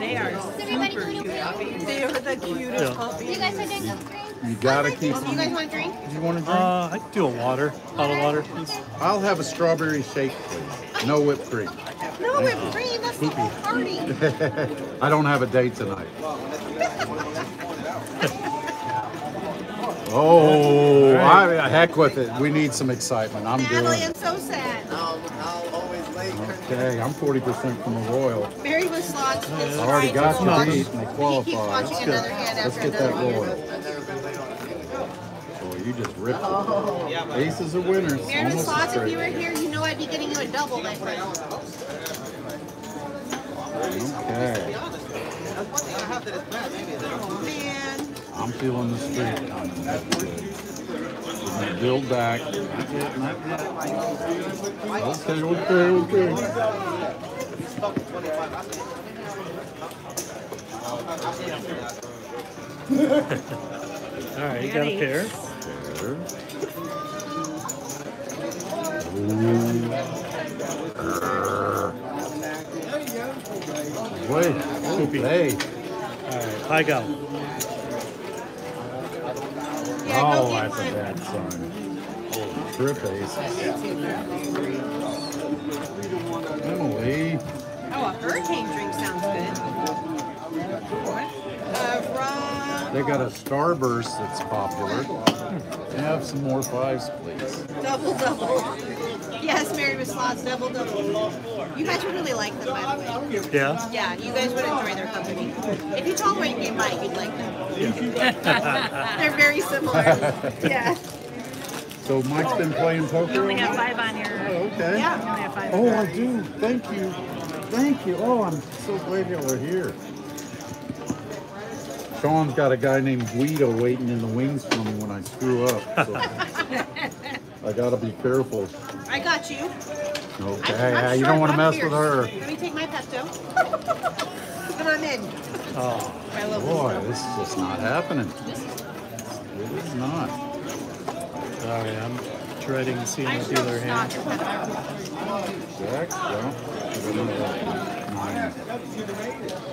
They are Is cute doing? They were the cutest Yeah. puppies. You guys are doing good. You gotta keep Do You guys want a drink? Do you want a drink? Uh, I could do a water, bottle of water, please. I'll have a strawberry shake, please. No whipped cream. No whipped cream. That's the whole party. [LAUGHS] I don't have a date tonight. [LAUGHS] Oh, I, heck with it. We need some excitement. I'm doing Natalie, it. I'm so sad. Okay, I'm 40% from the Royal. Married was slots. I already got to you beat and they He keeps qualify. watching another hand Let's get that another. Royal. Oh, you just ripped it. Aces are winners. Married with Almost slots, if you were here, you know I'd be getting you a double that night. Okay, Oh, man. I'm feeling the street coming. That's good. Gonna build back. Not yet, not yet. Okay, okay, okay. [LAUGHS] All right, you got a pair. There. Wait, hey. All right, high go. Yeah, Oh, get that's a bad sign. Trip ace. Emily, Oh, a hurricane drink sounds good. Raw, they got a Starburst that's popular. Have some more fives, please. double, double. Yes, married with slots, double, double. You guys would really like them, by the way. Yeah. Yeah, you guys would enjoy their company. If you tolerate game bike, you'd like them. [LAUGHS] They're very similar. [LAUGHS] Yeah. So Mike's been playing poker? You only have five on here. Oh, okay. Yeah. You only have five. Oh, I do. Thank you. Thank you. Oh, I'm so glad y'all are here. Sean's got a guy named Guido waiting in the wings for me when I screw up. So [LAUGHS] I gotta be careful. I got you. Okay, I'm- I'm yeah, you don't want to I'm mess with her. Let me take my Pepto. [LAUGHS] Come on in. Oh, I love Boy, this this is just not happening. It is not. all right. I'm dreading seeing I the sure dealer not hand. your Pepto. Jack, yeah.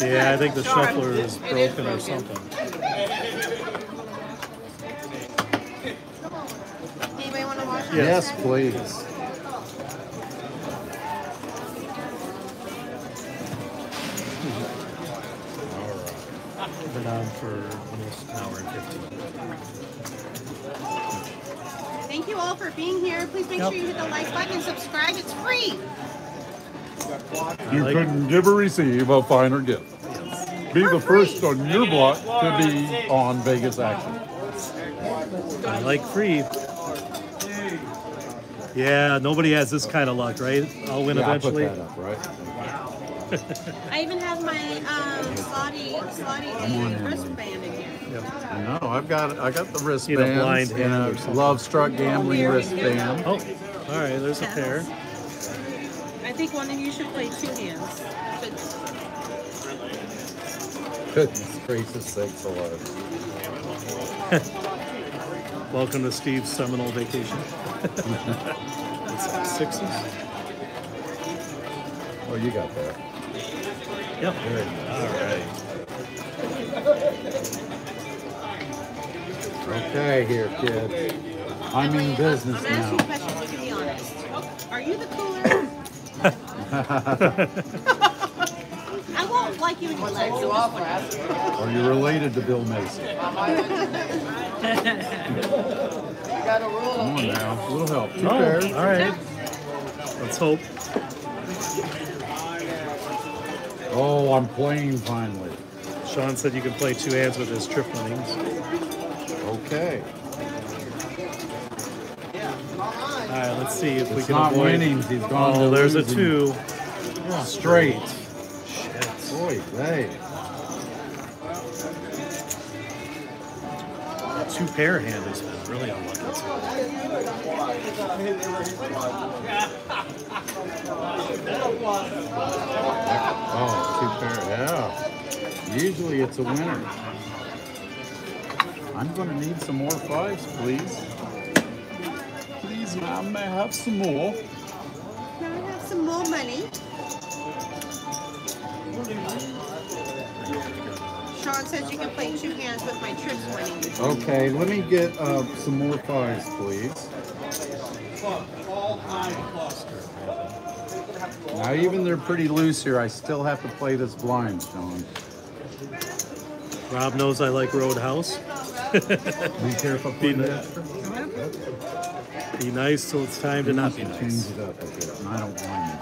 Nine. Yeah, I think the shuffler is broken or something. Anybody want to watch on Yes, please. Been on for almost an hour and 15. Thank you all for being here. Please make Yep. sure you hit the like button and subscribe. It's free. You like- couldn't give or receive a finer gift. Be the first on your block to be on Vegas action. I like free. Yeah, nobody has this kind of luck, right? I'll win Yeah, I put eventually. that up, right? I even have my um, slotty, slotty Come wristband in here. Yep. No, I've got I got the Need a wristbands blind hand a. Love Struck gambling wristband. Oh, all right. There's a pair. I think one of you should play two hands. But Goodness gracious sakes alive. [LAUGHS] Welcome to Steve's Seminole vacation. [LAUGHS] Sixes. Oh, you got that. Yep. Good. All right. Okay, here, kids. I'm in business I'm asking now. questions. You can be honest. Oh, are you the cooler? I won't like you when you let you. Are you related to Bill Mason? Come on now, a little help. Two Oh, pairs. all right. Let's hope. Oh, I'm playing finally. Sean said you can play two hands with his trip winnings. Okay. All right, let's see if we can not avoid. He's gone Oh, to there's a losing. two. Straight. Shit. Boy, hey. Two pair hand has been really unlucky. Oh, two pair. Yeah. Usually it's a winner. I'm gonna need some more fives, please. Please, ma'am, may I have some more? Now I have some more money. Sean says you can play two hands with my trips winning. Okay, let me get uh, some more fives, please. Now, even they're pretty loose here, I still have to play this blind, Sean. Rob knows I like Roadhouse. Be careful Be putting nice. that. Be nice till it's time to not be nice. Change nice. it up a bit, I don't mind.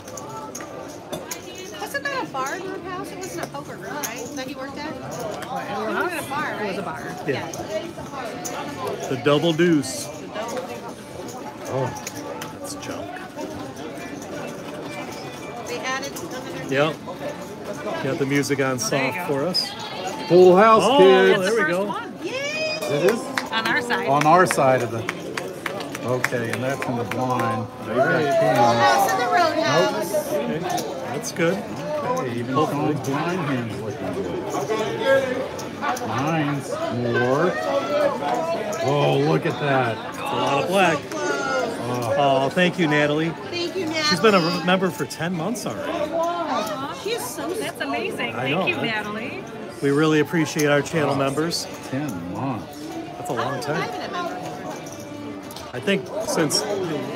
Wasn't that a bar in your house? It wasn't a poker room, right? That he worked at? It Well, was a bar, It was a bar. Yeah. The double deuce. Oh, That's junk. They added another. Yep. Got the music on there soft go. for us. full house, Oh, kids. there we First go. one Yay! It is on our side. on our side of the. Okay, and that's in the blind. They got House in the roadhouse. Okay. That's good. Okay, even Sean's blind hand's looking good. Mine's more. Oh, look at that. A lot of black. Close. Oh, thank you, Natalie. Thank you, Natalie. She's been a member for 10 months already. She is so That's amazing. I Thank know. you, Natalie. We really appreciate our channel members. Ten months. That's a long long I time. Been a member? I think since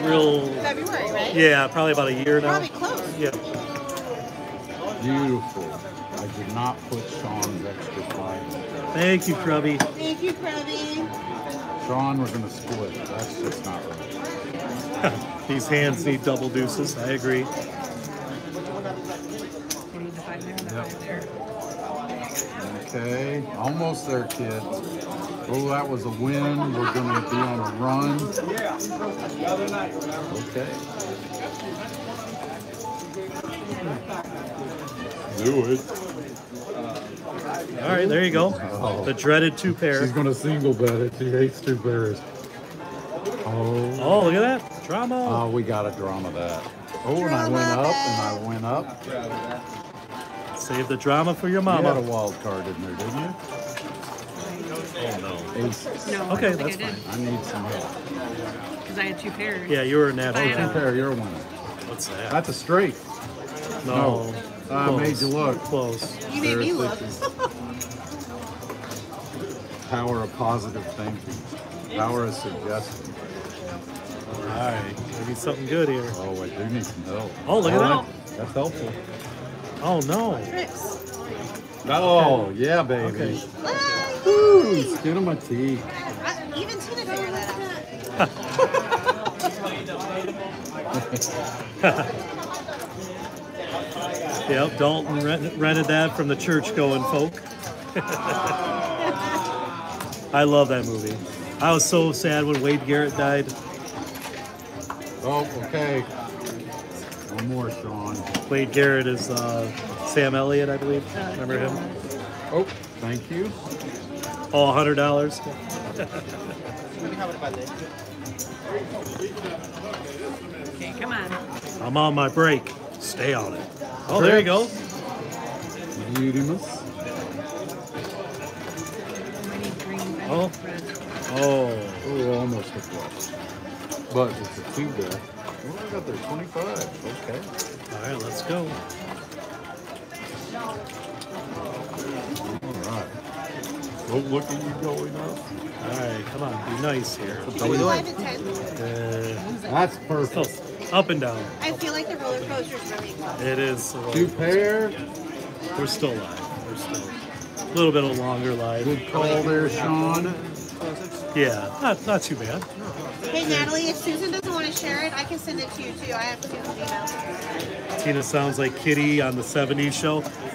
real, February, right? yeah, probably about a year now. Probably close. Yeah. Beautiful. I did not put Sean's extra five. Thank you, Krubby. Thank you, Krabby. Sean, we're gonna split. That's just not right. [LAUGHS] These hands need double deuces. I agree. You need the five there and the Yep. Okay, almost there, kids. Oh, that was a win. We're gonna be on a run. Yeah. Okay. Do it. All right, there you go. Oh. The dreaded two pair. She's gonna single bet it. She hates two pairs. Oh. Oh, look at that. Drama. Oh, we got a drama that. Oh, and I went up and I went up. Save the drama for your You had a wild card in there, didn't you? Oh, no. Aces. No, Okay, I don't think that's I did I need some help. because I had two pairs. Yeah, you were in that. I Two know. pair, you're a winner. What's that? That's a straight. No. no. I made you look. Close. You made me look. Power of positive thinking. Power of suggestion. All right. Maybe something good here. Oh, I do need some help. Oh, look at All that. That's helpful. Oh, no. Tricks. Oh, yeah, baby. Okay. Ah, Ooh, yay. skin of my teeth. I- Even Tina figured that out. [LAUGHS] Yep, Dalton rent, rented that from the church going folk. [LAUGHS] I love that movie. I was so sad when Wade Garrett died. Oh, okay. One more, Sean. Wade Garrett is uh, Sam Elliott, I believe. Remember him? Oh, thank you. Oh, $100. Okay, come on. I'm on my break. Stay on it. Oh, there you go. Beautimus. I need Oh. need red. Oh, Oh, almost a flush. But it's a two bet. Oh, I got there 25. Okay. all right, let's go. All right. Oh, look at you going up. All right, come on, be nice here. Five and ten. Uh, That's oh, perfect. up and down. I feel like the roller coaster is really exciting. It is. a Two pair. We're still live. We're still a little bit of longer live. Good call there, Sean. Yeah, not not too bad. Hey Natalie, if Susan doesn't want to share it, I can send it to you too. I have Susan's email. Tina sounds like Kitty on the '70s show. [LAUGHS]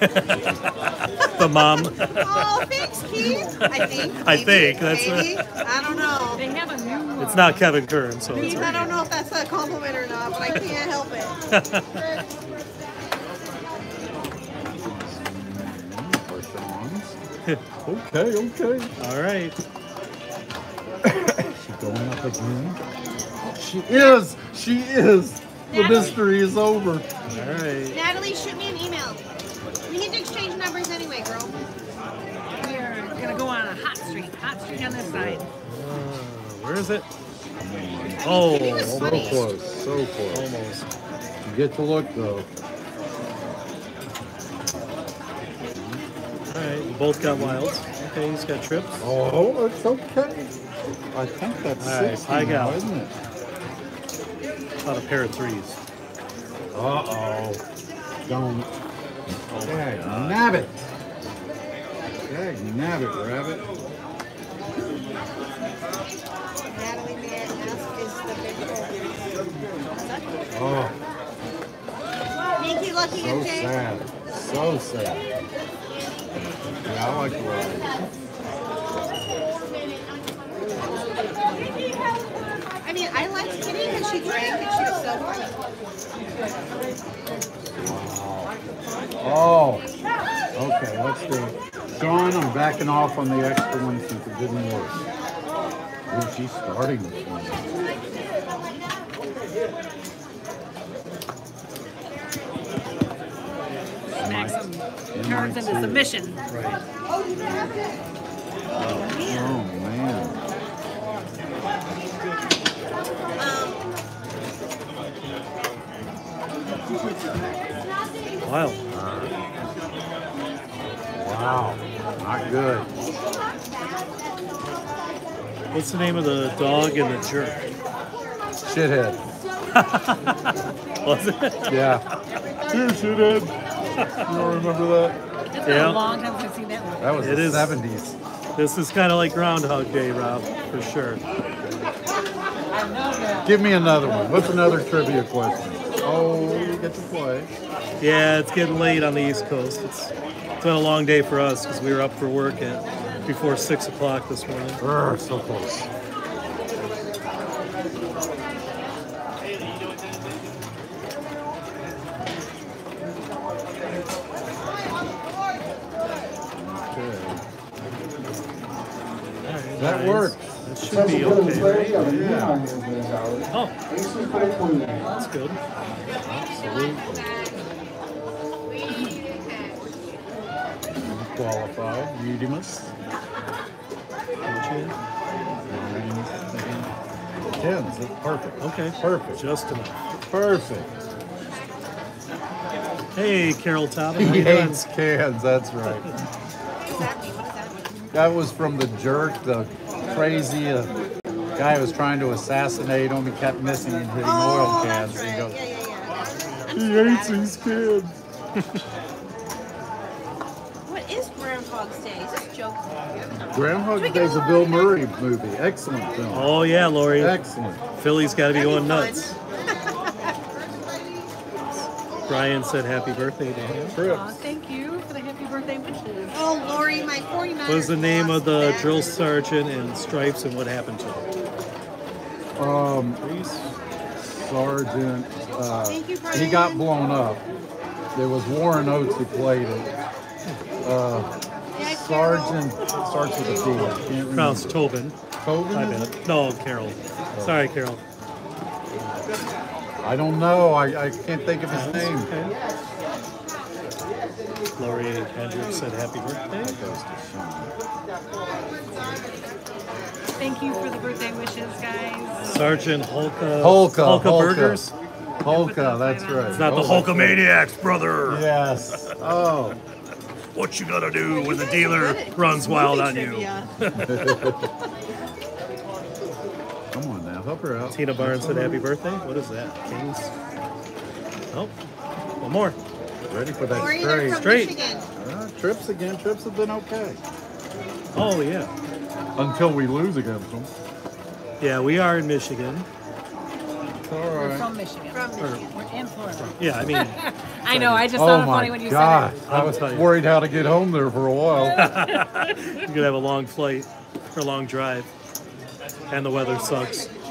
the mom. Oh, thanks, Keith. I think. I think, that's maybe. I don't know. They have a new. It's not Kevin Kern, so it's Keith, I don't know if that's a compliment or not, but I can't help it. [LAUGHS] Okay, okay. all right. She going up again? She is. She is. The mystery is over. All right. Natalie, shoot me an email. We need to exchange numbers anyway, girl. We are gonna go on a hot streak. Hot streak on this side. Uh, where is it? Oh, So close, so close. almost. You get to look though. All right, we both got wilds. Okay, he's got trips. Oh, it's okay. I think that's All right, 60 I now, got it. isn't it? About a pair of threes. Uh-oh. Don't. Oh, Dag nabbit. Dag nabbit, rabbit. Natalie May I ask is the big Oh, Thank you, Lucky so and Jay. sad. So sad. Yeah, I like the rabbit. I mean, I liked Kitty because she drank and she was so funny. Oh. Okay, let's do it. Sean, I'm backing off on the extra one since it didn't work. Ooh, she's starting this one. Smack some might cards into submission. Right. Oh, man. Wild. Wow. Wow. Not good. What's the name of the dog and the jerk? Shithead. Was it? Yeah. You shithead. You don't remember that? It's been Yeah. a long time since I've seen that one. That was It the is. 70s. This is kind of like Groundhog Day, Rob, for sure. Give me another one. What's another trivia question? Oh, you get to play. Yeah, it's getting late on the East Coast. It's, it's been a long day for us because we were up for work at before six o'clock this morning. Urgh, so close. That Nice. works. That should be okay, right? Yeah. Oh, that's good. Absolutely. Qualified. Mediumus. Tens. Perfect. Okay, Perfect. just enough. Perfect. Hey, Carol Tobin. He hates cans, that's right. [LAUGHS] That was from the jerk, the crazy uh, guy who was trying to assassinate him. He kept missing and hitting Oh, oil cans. right. He hates these kids. [LAUGHS] What is Groundhog's Day? Is this a joke? Groundhog Day is a Bill in. Murray movie. Excellent film. Oh yeah, Lori. Excellent. Philly's got to be going nuts. [LAUGHS] Brian said happy birthday to him. Aw, thank you for the happy birthday wishes. Oh, Lori, my 49. What was the name of the drill sergeant and stripes and what happened to him? Um, Sergeant. Uh, he got blown up. It was Warren Oates who played it. Uh, Yeah, Sergeant starts with a T. I can't remember. Pronounced Tobin. Tobin? I bet. No, Carol. Sorry, Carol. I don't know. I, I can't think of his name. Okay. Lori Hendricks said happy birthday. That goes to Sean. Thank you for the birthday wishes, guys. Sergeant Hulka. Hulka. Hulka Hulka. Burgers. Polka, that's right. It's not the Oh, that's Hulkamaniacs, brother. Yes. Oh. What you gotta do when the dealer runs wild on you? [LAUGHS] Come on now, help her out. Tina Barnes said happy birthday. What is that? Kings. Oh, one more. Ready for that Lori, straight. from Straight. Uh, trips again. Trips have been okay. Oh yeah, Until we lose against them. yeah. We are in Michigan. It's all We're right. from Michigan. From Michigan. We're in Florida. Yeah, I mean, [LAUGHS] I know. I just Oh thought it funny when you oh, God! said I I'm was telling you. worried how to get home there for a while. [LAUGHS] you're gonna have a long flight or a long drive, and the weather sucks. [LAUGHS]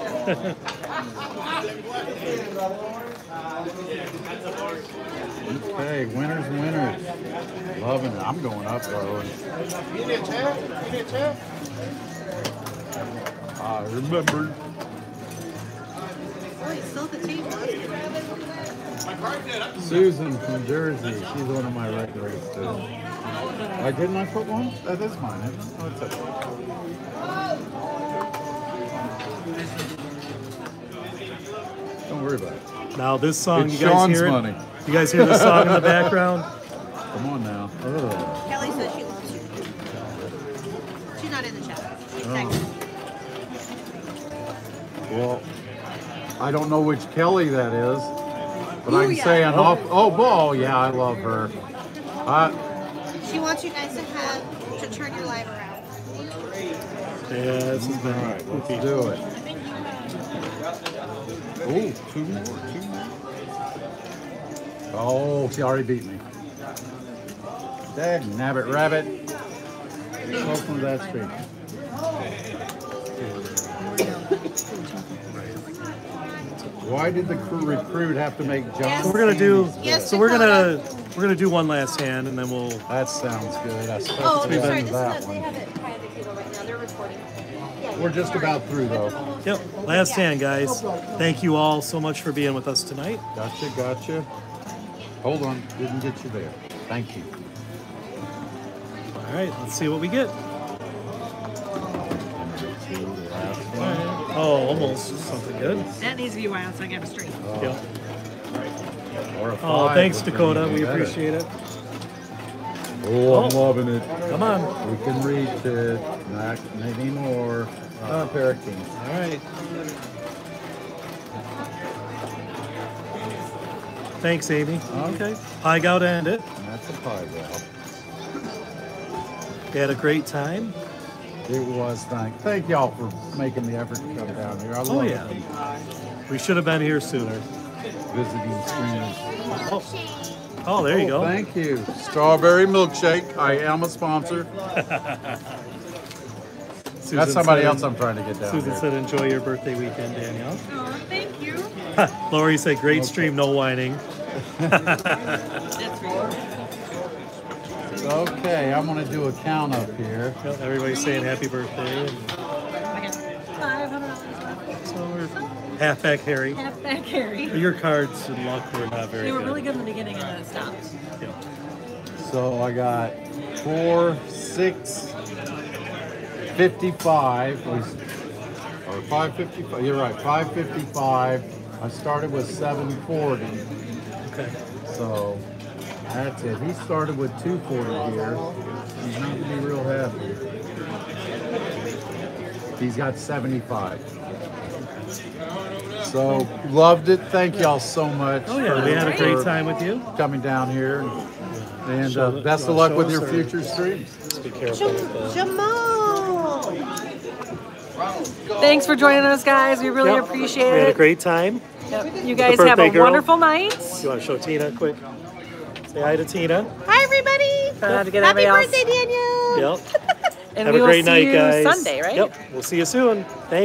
okay, winners, winners. Loving it. I'm going up though. I remember. Susan from Jersey. She's one of my regulars too. I didn't I put one? That is mine, isn't it? Oh, it's okay. Don't worry about it. Now this song, It's you guys Sean's hear it? money. You guys hear the song in the [LAUGHS] background? Come on now. Oh. Kelly says she loves you. She's not in the chat. She's Oh. Well, I don't know which Kelly that is, but I'm can yeah. say an off. Oh, ball. Yeah, I love her. Uh, She wants you guys to have to turn your live around. Yeah, this has been all right, let's do it. Oh, two more, two more. Oh, she already beat me. Dag nabbit rabbit. Welcome to that street. Why did the crew recruit have to make John? So we're gonna do. Yes, so we're gonna we're gonna do one last hand, and then we'll. That sounds good. I Oh, especially sorry. been This that is a, they one. have it right now. They're recording. We're just about through though. Yep. Last hand, guys. Thank you all so much for being with us tonight. Gotcha, gotcha. Hold on, didn't get you there. Thank you. All right, let's see what we get. Oh, almost something good. That needs to be wild so I can have a streak. Yep. Or a Oh, five thanks, Dakota. We better. appreciate it. Oh, I'm Oh. loving it. Come on. We can reach it. Not anymore. Uh, pair of kings. All right. Thanks, Amy. Okay. I got to end it. That's a pie well. We had a great time. It was thank thank y'all for making the effort to come down here. I oh, love Oh, yeah. them We should have been here sooner. visiting streamers. Oh, oh there you Oh, go. Thank you. Strawberry milkshake. I am a sponsor. Susan That's somebody said- else I'm trying to get down Susan here. said, enjoy your birthday weekend, Danielle. Oh, thank you. [LAUGHS] Lori said, great stream, no whining. That's right. Okay, I'm gonna do a count up here. Yep, Everybody's saying happy birthday. And I got five hundred dollars so we're half back Harry. Half back Harry. Your cards and luck were not very They were good. really good in the beginning and then it stopped. Yeah. So I got four, six, 55, or 555. You're right, 555. I started with 740. Okay. So that's it. He started with 240 here. He's not gonna be real happy. He's got 75. So loved it. Thank y'all so much. Oh yeah, we had a great time with you. coming down here. And uh, best of luck with your future streams. Just be careful with. Jamal! Thanks for joining us, guys. We really Yep. appreciate it. We had a great time. Yep. You guys have a girl. wonderful night. You want to show Tina quick? Say hi to Tina. Hi, everybody! To get Happy everybody else. birthday, Daniel! Yep. [LAUGHS] And Have we a will great see night, you guys. Sunday, right? Yep. We'll see you soon. Thanks.